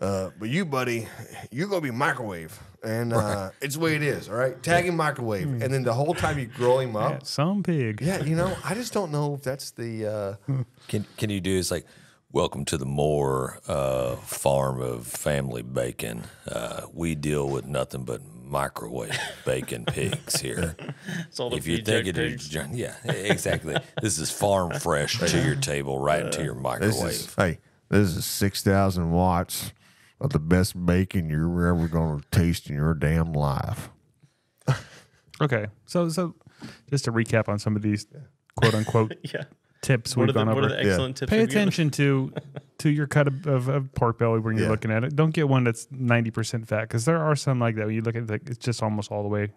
C: uh, but you, buddy, you're gonna be microwave, and uh, it's the way it is. All right, tag him microwave, and then the whole time you grow him up.
B: Some pig.
C: Yeah, you know, I just don't know if that's the. Uh, [LAUGHS]
A: Can can you do is like, welcome to the Moore uh, farm of family bacon. Uh, we deal with nothing but microwave bacon [LAUGHS] pigs here.
D: It's all the
A: if you
D: reject
A: think it is,
D: pigs.
A: yeah, exactly. this is farm fresh to [LAUGHS] your table, right into your
I: This
A: microwave.
I: is hey, this is six thousand watts of the best bacon you're ever going to taste in your damn life.
B: Okay, so so just to recap on some of these quote unquote [LAUGHS]
D: Yeah.
B: tips
D: What
B: we've
D: are, the,
B: gone
D: what are
B: over.
D: the excellent tips?
B: Pay attention to [LAUGHS] to your cut of, of, of pork belly when you're
C: Yeah.
B: looking at it. Don't get one that's ninety percent fat because there are some like that. When you look at it, like, it's just almost all the way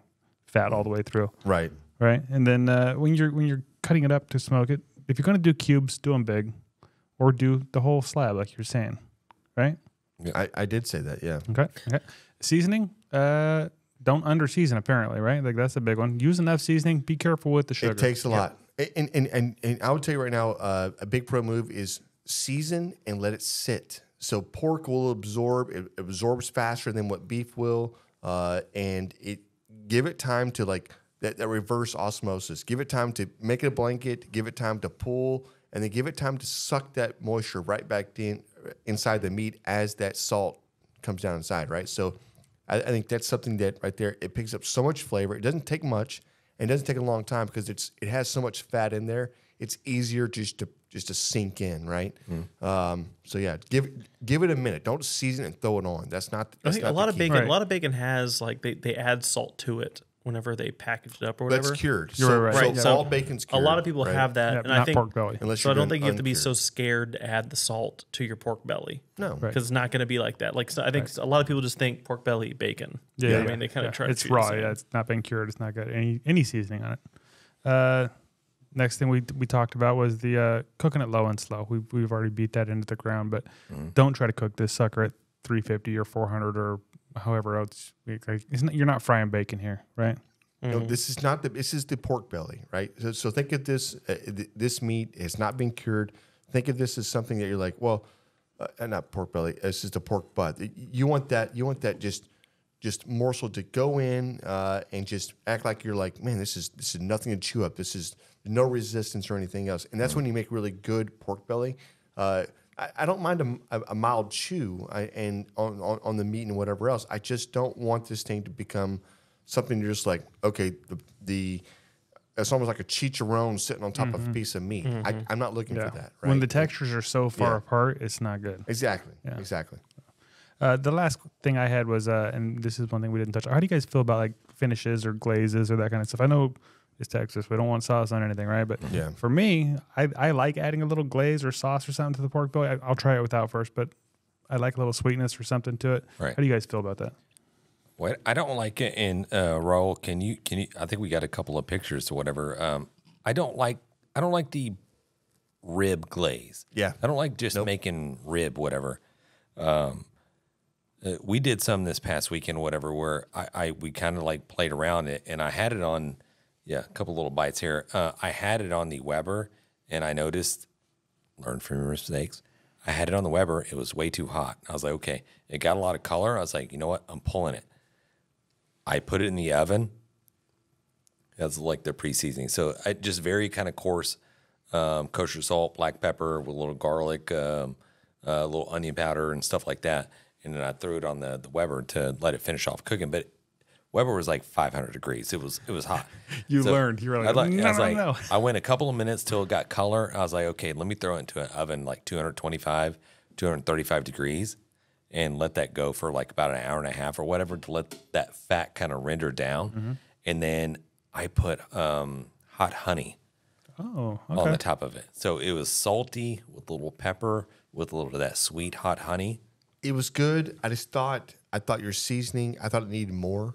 B: fat all the way through,
C: right.
B: right? And then uh, when you're when you're cutting it up to smoke it, if you're going to do cubes, do them big, or do the whole slab like you're saying, right?
C: I, I did say that. Yeah.
B: Okay. Okay. Seasoning, uh, don't under season apparently, right? Like that's a big one. Use enough seasoning. Be careful with the sugar.
C: It takes a lot. And, and, and, and I would tell you right now, uh, a big pro move is season and let it sit. So pork will absorb, it absorbs faster than what beef will. Uh, and it give it time to like that, that reverse osmosis. Give it time to make it a blanket, give it time to pull, and then give it time to suck that moisture right back in inside the meat as that salt comes down inside, right? So I, I think that's something that right there, it picks up so much flavor. It doesn't take much and it doesn't take a long time because it's it has so much fat in there. It's easier just to just to sink in, right? Um, so yeah, give give it a minute. Don't season it and throw it on. That's not.
D: I think
C: not
D: a lot of bacon.
B: Right.
D: A lot of bacon has like they, they add salt to it, whenever they package it up or whatever.
C: That's cured.
B: You're
C: so,
B: right.
C: so
D: Right, so
C: all bacon's cured.
D: a lot of people
C: right?
D: have that,
B: Yeah,
D: and
B: not
D: I think
B: pork belly.
C: Unless
D: so. I don't
C: doing
D: think you have to be so scared to add the salt to your pork belly.
C: No.
B: Right.
D: because it's not going to be like that. Like so I think a lot of people just think pork belly bacon.
B: Yeah,
D: You
B: yeah,
D: I mean they kind
B: yeah.
D: of try.
B: It's
D: treat
B: raw. Yeah, it's not been cured. It's not got any any seasoning on it. Uh, next thing we we talked about was the uh, cooking it low and slow. We've we've already beat that into the ground, but don't try to cook this sucker at 350 or 400 or however else. Like, it's not, you're not frying bacon here, right?
C: No, this is not the. This is the pork belly, right? So, so think of this. Uh, th- this meat has not been cured. Think of this as something that you're like, well, uh, uh, not pork belly. This is the pork butt. You want that. You want that just, just morsel to go in uh, and just act like you're like, man, this is this is nothing to chew up. This is no resistance or anything else. And that's when you make really good pork belly. Uh, I, I don't mind a, a, mild chew I, and on, on on the meat and whatever else. I just don't want this thing to become something you're just like, okay, the, the it's almost like a chicharron sitting on top of a piece of meat. I, I'm not looking for that. Right?
B: When the textures are so far
C: Yeah.
B: apart, it's not good.
C: exactly, exactly.
B: Uh, the last thing I had was, uh, and this is one thing we didn't touch. How do you guys feel about like finishes or glazes or that kind of stuff? I know it's Texas. We don't want sauce on anything, right? But
C: Yeah.
B: for me, I, I like adding a little glaze or sauce or something to the pork belly. I, I'll try it without first, but I like a little sweetness or something to it.
A: Right.
B: How do you guys feel about that?
A: What I don't like it in uh, Raul. Can you? Can you? I think we got a couple of pictures or whatever. Um, I don't like. I don't like the rib glaze.
C: Yeah.
A: I don't like just making rib whatever. Um, uh, we did some this past weekend, whatever, where I, I we kind of like played around it, and I had it on. Yeah, a couple little bites here. Uh, I had it on the Weber, and I noticed, learned from your mistakes. I had it on the Weber. It was way too hot. I was like, okay, it got a lot of color. I was like, you know what? I'm pulling it. I put it in the oven. That's like the pre-seasoning. So I just very kind of coarse um, kosher salt, black pepper with a little garlic, um, a little onion powder, and stuff like that. And then I threw it on the, the Weber to let it finish off cooking. But Weber was like 500 degrees. It was it was hot. [LAUGHS]
B: You learned. You were like,
A: I,
B: "No,
A: I was
B: no,
A: like,
B: no."
A: I went a couple of minutes till it got color. I was like, okay, let me throw it into an oven like 225, 235 degrees, and let that go for like about an hour and a half or whatever to let that fat kind of render down.
B: Mm-hmm.
A: And then I put um, hot honey
B: Oh,
A: on the top of it, so it was salty with a little pepper, with a little of that sweet hot honey.
C: It was good. I just thought I thought your seasoning. I thought it needed more,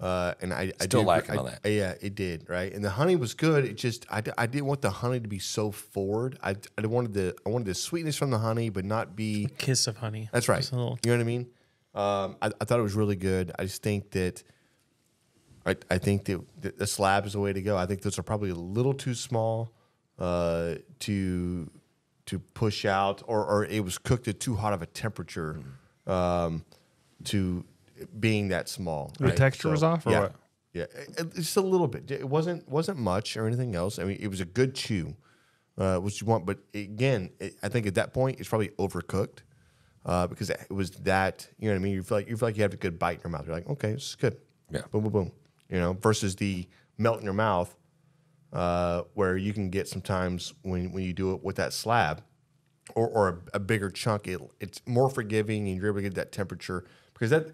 C: uh, and I, I
A: Mm. Still
C: did,
A: lacking
C: I-
A: on that.
C: Yeah, it did. Right, and the honey was good. It just I, I didn't want the honey to be so forward. I I wanted the I wanted the sweetness from the honey, but not be.
D: Kiss of honey.
C: That's right.
D: Just a little-
C: You know what I mean? Um, I, I thought it was really good. I just think that. I, I think that the, the slab is the way to go. I think those are probably a little too small uh, to to push out, or, or it was cooked at too hot of a temperature um, to being that small.
B: The texture was off or
C: yeah,
B: what?
C: Yeah, it- it- just a little bit. It wasn't wasn't much or anything else. I mean, it was a good chew, uh, which you want. But again, it, I think at that point it's probably overcooked uh, because it was that. You know what I mean? You feel like you feel like you have a good bite in your mouth. You're like, okay, this is good.
A: Yeah.
C: Boom, boom, boom. You know, versus the melt in your mouth, uh, where you can get sometimes when when you do it with that slab, or, or a, a bigger chunk, it, it's more forgiving and you're able to get that temperature because that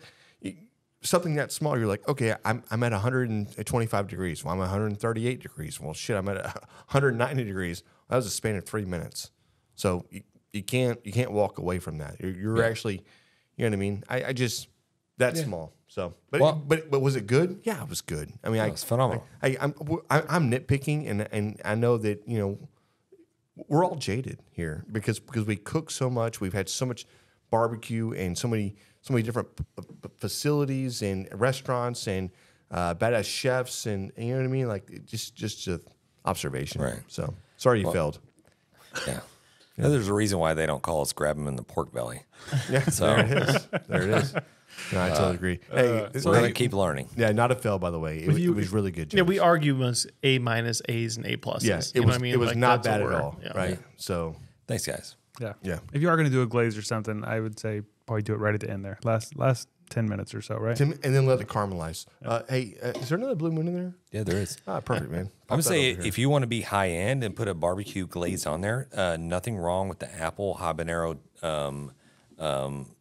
C: something that small, you're like, okay, I'm, I'm at 125 uh, degrees. Well, I'm at 138 degrees. Well, shit, I'm at 190 [LAUGHS] degrees. That was a span of three minutes. So you, you can't you can't walk away from that. You're, you're actually, you know what I mean. I, I just that small. So, but
A: Well-
C: but but was it good? Yeah, it was good. I mean, I,
A: it's phenomenal.
C: I, I'm I, I'm nitpicking, and and I know that you know we're all jaded here because because we cook so much. We've had so much barbecue and so many so many different p- p- facilities and restaurants and uh, badass chefs and you know what I mean. Like just just a observation.
A: Right.
C: So sorry you failed.
A: Yeah. Yeah, There's a reason why they don't call us grab them in the pork belly.
C: Yeah. [LAUGHS]
A: So
C: there it is. There it is. No, I totally agree. Hey,
A: we're gonna keep learning.
C: Yeah, not a fail by the way. It, was- it was really good.
D: Yeah, we argue was A minus A's and A pluses.
C: Yeah,
D: you
C: it
D: know
C: was
D: what I mean?
C: it was
D: Like,
C: not
D: that's
C: bad at
D: we're-
C: all.
D: yeah.
C: Right. So
A: Thanks, guys.
B: Yeah.
C: Yeah.
B: If you are going to do a glaze or something, I would say probably do it right at the end there. Last last 10 minutes or so, right?
C: Tim, and then let it caramelize. Uh, hey, uh, is there another blue moon in there?
A: Yeah, there is.
C: Ah, perfect, man.
A: I'm
C: Pop
A: gonna say if you want to be high end and put a barbecue glaze on there, uh, nothing wrong with the apple habanero um, um,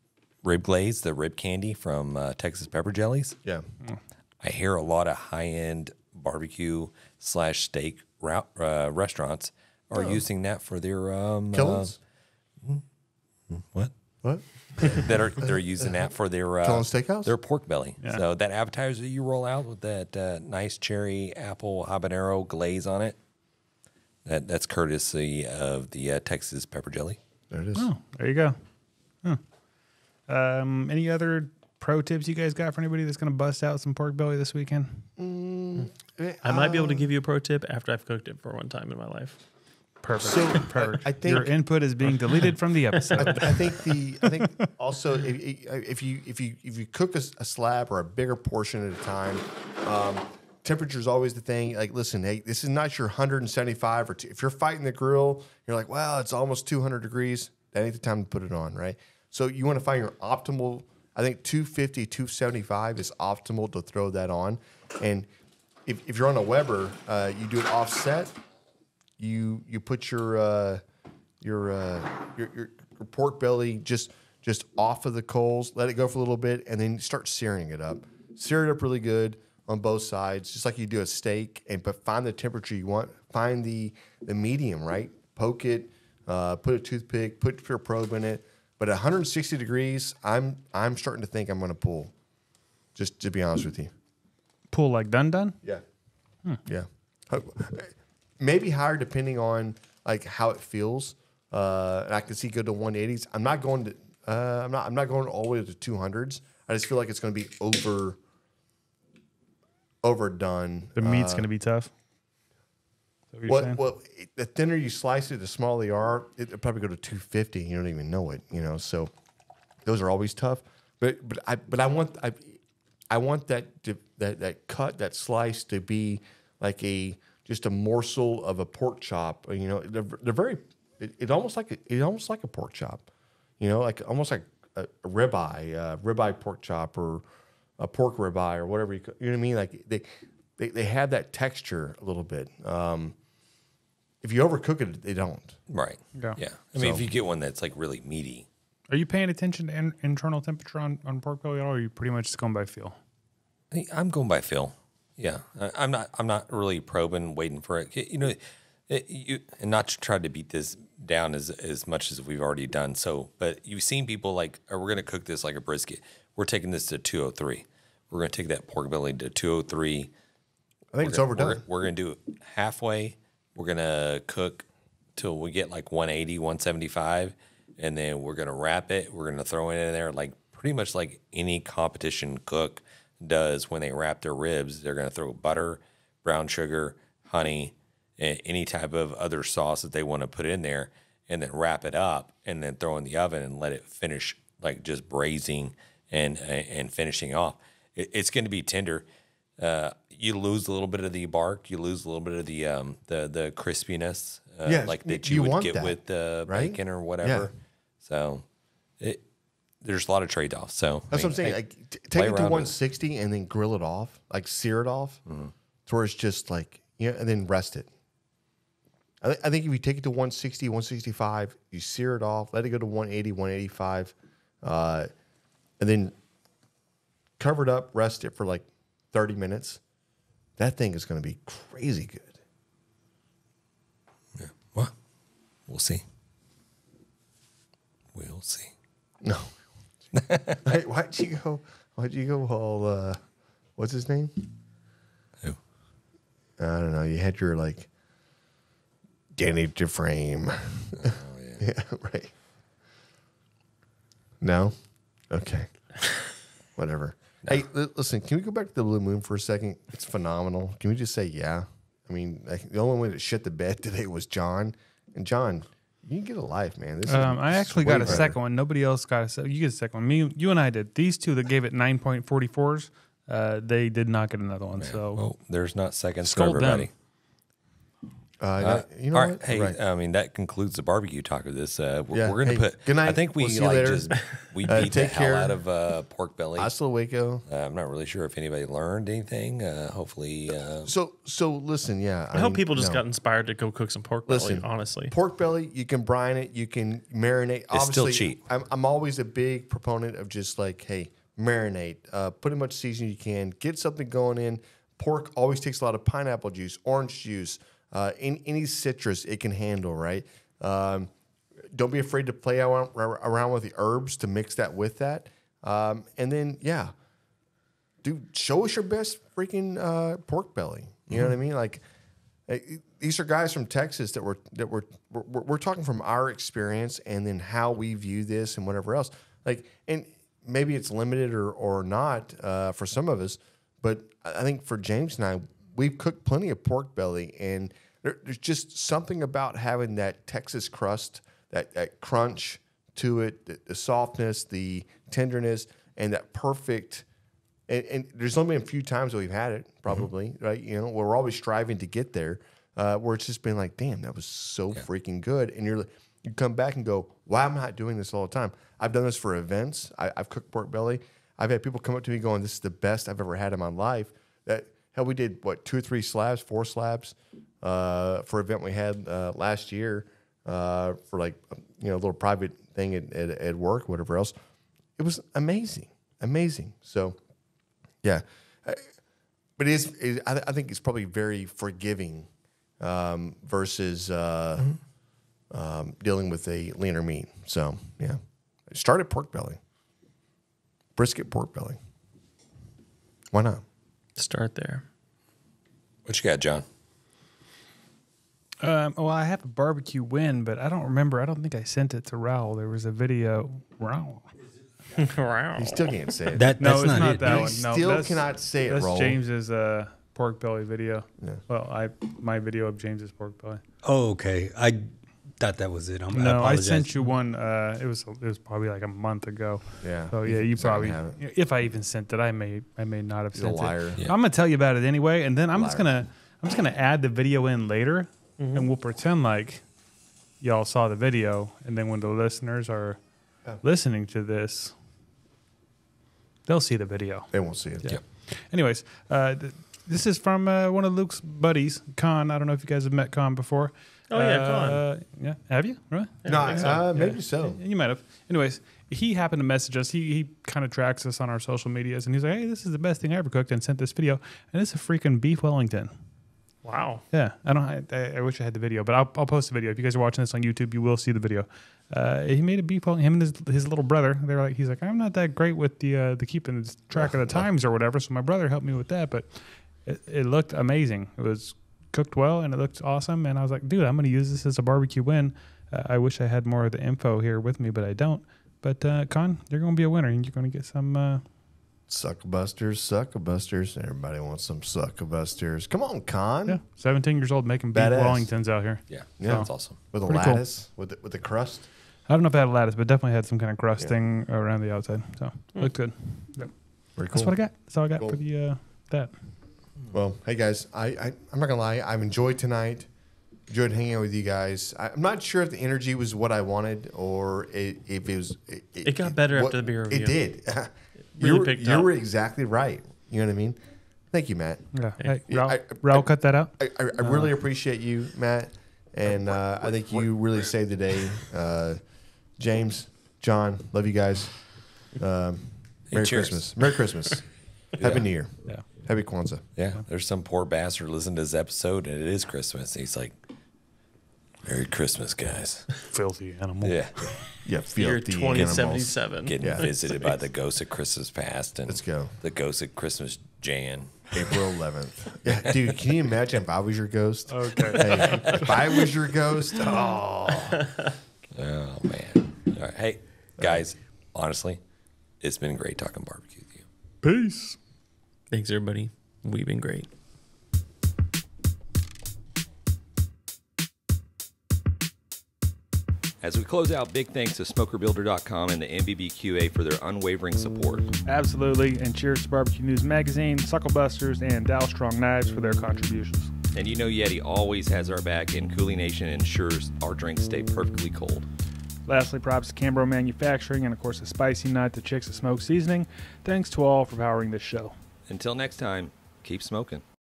A: rib glaze, the rib candy from uh, Texas Pepper Jellies.
C: yeah,
A: I hear a lot of high end barbecue slash steak route, uh, restaurants are using that for their um,
C: Killen's?
A: uh, what
C: what? [LAUGHS]
A: that are they're using that for their uh,
C: Killen's Steakhouse?
A: their pork belly.
B: Yeah.
A: So that appetizer you roll out with that uh, nice cherry apple habanero glaze on it. That that's courtesy of the uh, Texas pepper jelly.
C: There it is.
B: Oh, there you go. Huh. Um, any other pro tips you guys got for anybody that's going to bust out some pork belly this weekend?
D: I might be able to give you a pro tip after I've cooked it for one time in my life.
B: Perfect.
C: So,
B: Perfect. [LAUGHS]
C: I think-
B: your input is being [LAUGHS] deleted from the episode.
C: I think the I think [LAUGHS] also if, if you if you if you cook a slab or a bigger portion at a time, um, temperature is always the thing. Like, listen, hey, this is not your 175 or two, if you're fighting the grill, you're like, well, it's almost 200 degrees. That ain't the time to put it on, right? So you want to find your optimal. I think 250, 275 is optimal to throw that on, and if, if you're on a Weber, uh, you do it offset you you put your uh, your, uh, your your your pork belly just just off of the coals, let it go for a little bit, and then start searing it up. Sear it up really good on both sides, just like you do a steak. And but find the temperature you want. Find the the medium, right? Poke it, uh, put a toothpick, put your probe in it. But 160 degrees, I'm I'm starting to think I'm going to pull. Just to be honest with you.
B: Pull like done done.
C: Yeah. Yeah. Maybe higher depending on like how it feels. Uh, and I can see go to 180s. I'm not going to. Uh, I'm not. I'm not going all the way to 200s. I just feel like it's going to be over. Overdone.
B: The meat's going to be tough. What
C: What, well, the thinner you slice it, the smaller they are. It'll probably go to 250. You don't even know it. You know, so those are always tough. But but I but I want I I want that to, that that cut that slice to be like a just a morsel of a pork chop. You know, they're, they're very it, it almost like a, it almost like a pork chop. You know, like almost like a, a ribeye, uh, ribeye pork chop or a pork ribeye or whatever you co- you know what I mean. Like they they, they have that texture a little bit. Um, if you overcook it, they don't.
A: Right.
B: Yeah.
A: Yeah. I mean, if you get one that's like really meaty,
B: Are you paying attention to in, internal temperature on, on pork belly at all? Or are you pretty much just going by feel?
A: I, I'm going by Phil. Yeah, I'm not. I'm not really probing, waiting for it. You know, it, you and not to try to beat this down as as much as we've already done. So, but you've seen people like, oh, we're going to cook this like a brisket. We're taking this to 203. We're going to take that pork belly to 203.
C: I think it's
A: We're-
C: overdone.
A: We're, we're going to do it halfway. We're going to cook till we get like 180, 175, and then we're going to wrap it. We're going to throw it in there like pretty much like any competition cook does when they wrap their ribs. They're going to throw butter, brown sugar, honey, any type of other sauce that they want to put in there, and then wrap it up and then throw in the oven and let it finish like just braising and and finishing off. It, it's going to be tender uh, you lose a little bit of the bark. You lose a little bit of the um, the the crispiness, uh,
C: Yes,
A: like that you,
C: you
A: would get
C: that,
A: with the
C: right?
A: bacon or whatever. So, it there's a lot of trade offs. So
C: That's
A: I
C: what I'm saying.
A: hey,
C: Like, t- take it to
A: around with
C: 160 and then grill it off, like sear it off, to where it's just like you know, and then rest it. I, th- I think if you take it to 160, 165, you sear it off, let it go to 180, 185, uh, and then cover it up, rest it for like 30 minutes. That thing is going to be crazy good. Yeah.
A: Well, we'll see. We'll see.
C: No. [LAUGHS] Hey, why'd you go? Why'd you go all? Uh, what's his name?
A: Who?
C: I don't know. You had your like Danny DeFrame.
A: Oh yeah. [LAUGHS]
C: yeah, right. No. Okay. [LAUGHS] Whatever. Hey, li- listen. Can we go back to the Blue Moon for a second? It's phenomenal. Can we just say yeah? I mean, like, the only one that shit the bed today was John. And John, you can get a life, man. This is-
B: Um, I actually got a
C: better.
B: second one. Nobody else got a second. You get a second one. Me, you and I did. These two that gave it 9.44s, uh, they did not get another one. So
A: Well, there's not seconds for
B: Scold them.
A: Everybody.
C: Uh,
A: Uh,
C: you know
A: all right.
C: what?
A: Hey,
C: Right.
A: I mean that concludes the barbecue talk of this. Uh, we're,
C: Yeah.
A: we're gonna
C: Hey,
A: put.
C: good night.
A: I think we
C: We'll see you
A: like
C: later.
A: just [LAUGHS] we
C: Uh,
A: beat the
C: take
A: hell
C: care.
A: out of uh, pork belly. Uh,
C: Hasta Waco.
A: I'm not really sure if anybody learned anything. Uh, hopefully, uh,
C: So, so listen, yeah.
D: I hope
C: mean,
D: people just
C: no.
D: got inspired to go cook some pork belly.
C: Listen,
D: honestly,
C: Pork belly, you can brine it, you can marinate.
A: It's still
C: Obviously,
A: cheap.
C: I'm, I'm always a big proponent of just like, hey, marinate, uh, put as much seasoning you can, get something going in. Pork always takes a lot of pineapple juice, orange juice, uh, in, any citrus it can handle, right? Um, don't be afraid to play around, around with the herbs to mix that with that. Um, and then, yeah, dude, show us your best freaking uh, pork belly. You know what I mean? Like, eh, these are guys from Texas that were that were we're, we're talking from our experience and then how we view this and whatever else. Like, and maybe it's limited or or not uh, for some of us, but I think for James and I, we've cooked plenty of pork belly, and there, there's just something about having that Texas crust, that that crunch to it, the, the softness, the tenderness, and that perfect and, and there's only been a few times that we've had it, probably, right? You know, we're always striving to get there, uh, where it's just been like, damn, that was so freaking good. And you're, you come back and go, why am I not doing this all the time? I've done this for events. I, I've cooked pork belly. I've had people come up to me going, this is the best I've ever had in my life. That hell, we did what two or three slabs, four slabs, uh, for an event we had uh, last year uh, for like you know a little private thing at, at, at work, whatever else. It was amazing, amazing. So yeah, Uh, but it is. It, I, I think it's probably very forgiving um, versus uh, um, dealing with a leaner meat. So yeah, start at pork belly, brisket pork belly. Why not?
D: Start there.
A: What you got, John?
B: Um, well, I have a barbecue win, but I don't remember. I don't think I sent it to Raul. There was a video. Raul.
C: He [LAUGHS] still can't say it.
E: That
B: No, it's
E: not,
B: not
E: it.
B: that
C: You
B: one. No,
C: still
B: that's-
C: cannot say it,
B: That's
C: Raul.
B: James's uh, pork belly video.
C: Yeah.
B: Well, I my video of James's pork belly.
E: Oh, okay. I thought that was it. I'm,
B: No, I
E: apologize.
B: sent you one. Uh, it was it was probably like a month ago.
C: Yeah.
B: So yeah, you
C: He's
B: probably
C: have it.
B: if I even sent it, I may I may not have
C: He's a
B: sent
C: liar.
B: it.
A: Yeah.
B: I'm gonna tell you about it anyway, and then I'm just gonna I'm just gonna add the video in later,
C: Mm-hmm.
B: and we'll pretend like y'all saw the video, and then when the listeners are
C: Yeah.
B: listening to this, they'll see the video.
C: They won't see it.
B: Yeah. Anyways, uh, th- this is from uh, one of Luke's buddies, Khan. I don't know if you guys have met Khan before.
D: Oh, yeah,
B: uh, Yeah, have you? Really?
C: No,
D: I so.
C: uh, maybe
B: Yeah.
C: so.
B: You might have. Anyways, he happened to message us. He he kind of tracks us on our social medias, and he's like, "Hey, this is the best thing I ever cooked," and sent this video, and it's a freaking beef Wellington.
D: Wow.
B: Yeah, I don't. I, I- I wish I had the video, but I'll, I'll post the video. If you guys are watching this on YouTube, you will see the video. Uh, he made a beef Wellington. Him and his, his little brother. They're like, he's like, I'm not that great with the uh, the keeping track of the [LAUGHS] times or whatever. So my brother helped me with that, but it, it looked amazing. It was cooked well and it looked awesome. And I was like, dude, I'm going to use this as a barbecue win. Uh, I wish I had more of the info here with me, but I don't. But uh, Khan, you're going to be a winner, and you're going to get some. Uh,
C: Sucklebusters, Sucklebusters. Everybody wants some Sucklebusters. Come on, Khan.
B: yeah, 17 years old making beef
C: Badass.
B: Wellingtons out here.
A: Yeah,
C: Yeah.
A: that's awesome.
C: With a
B: Pretty cool.
C: lattice, with the, with the crust.
B: I don't know if it had a lattice, but definitely had some kind of crusting around the outside. So looked good. Yep.
C: Very
B: That's what I got. That's all I got
C: Cool.
B: for the uh, that.
C: Well, hey guys, I, I I'm not gonna lie, I've enjoyed tonight. Enjoyed hanging out with you guys. I, I'm not sure if the energy was what I wanted or it, if it was. It,
D: It got better after the beer
C: It did. [LAUGHS]
D: really
C: you're
D: picked
C: you
D: up.
C: were exactly right. You know what I mean? Thank you, Matt.
B: Yeah. Hey,
C: Yeah,
B: Raul,
C: I-
B: Raul
C: I-
B: cut that out.
C: I, I, I really appreciate you, Matt, and uh, I think you really saved the day. Uh, James, John, love you guys. Um, Merry
A: cheers.
C: Christmas. Merry Christmas. [LAUGHS] Happy New Year.
B: Yeah.
C: Happy Kwanzaa.
A: Yeah, there's some poor bastard listening to this episode, and it is Christmas. He's like, "Merry Christmas, guys." [LAUGHS]
B: Filthy animal.
A: Yeah, [LAUGHS]
C: Yeah,
D: Year
C: filthy
D: 2077.
A: getting
C: Yeah.
A: visited by the ghost of Christmas past and
C: Let's go.
A: the ghost of Christmas Jan.
C: April [LAUGHS] 11th. Yeah, dude, can you imagine if I was your ghost?
B: Okay.
C: Hey, if I was your ghost, oh,
A: Oh man! All right, hey guys, honestly, it's been great talking barbecue with you.
B: Peace.
D: Thanks, everybody. We've been great.
A: As we close out, big thanks to SmokerBuilder.com and the NBBQA for their unwavering support.
B: Absolutely. And cheers to Barbecue News Magazine, Sucklebusters, and Dalstrong Knives for their contributions.
A: And you know Yeti always has our back, and Coolie Nation ensures our drinks stay perfectly cold.
B: Lastly, props to Cambro Manufacturing and, of course, the Spicy Nut, the Chicks of Smoke Seasoning. Thanks to all for powering this show.
A: Until next time, keep smoking.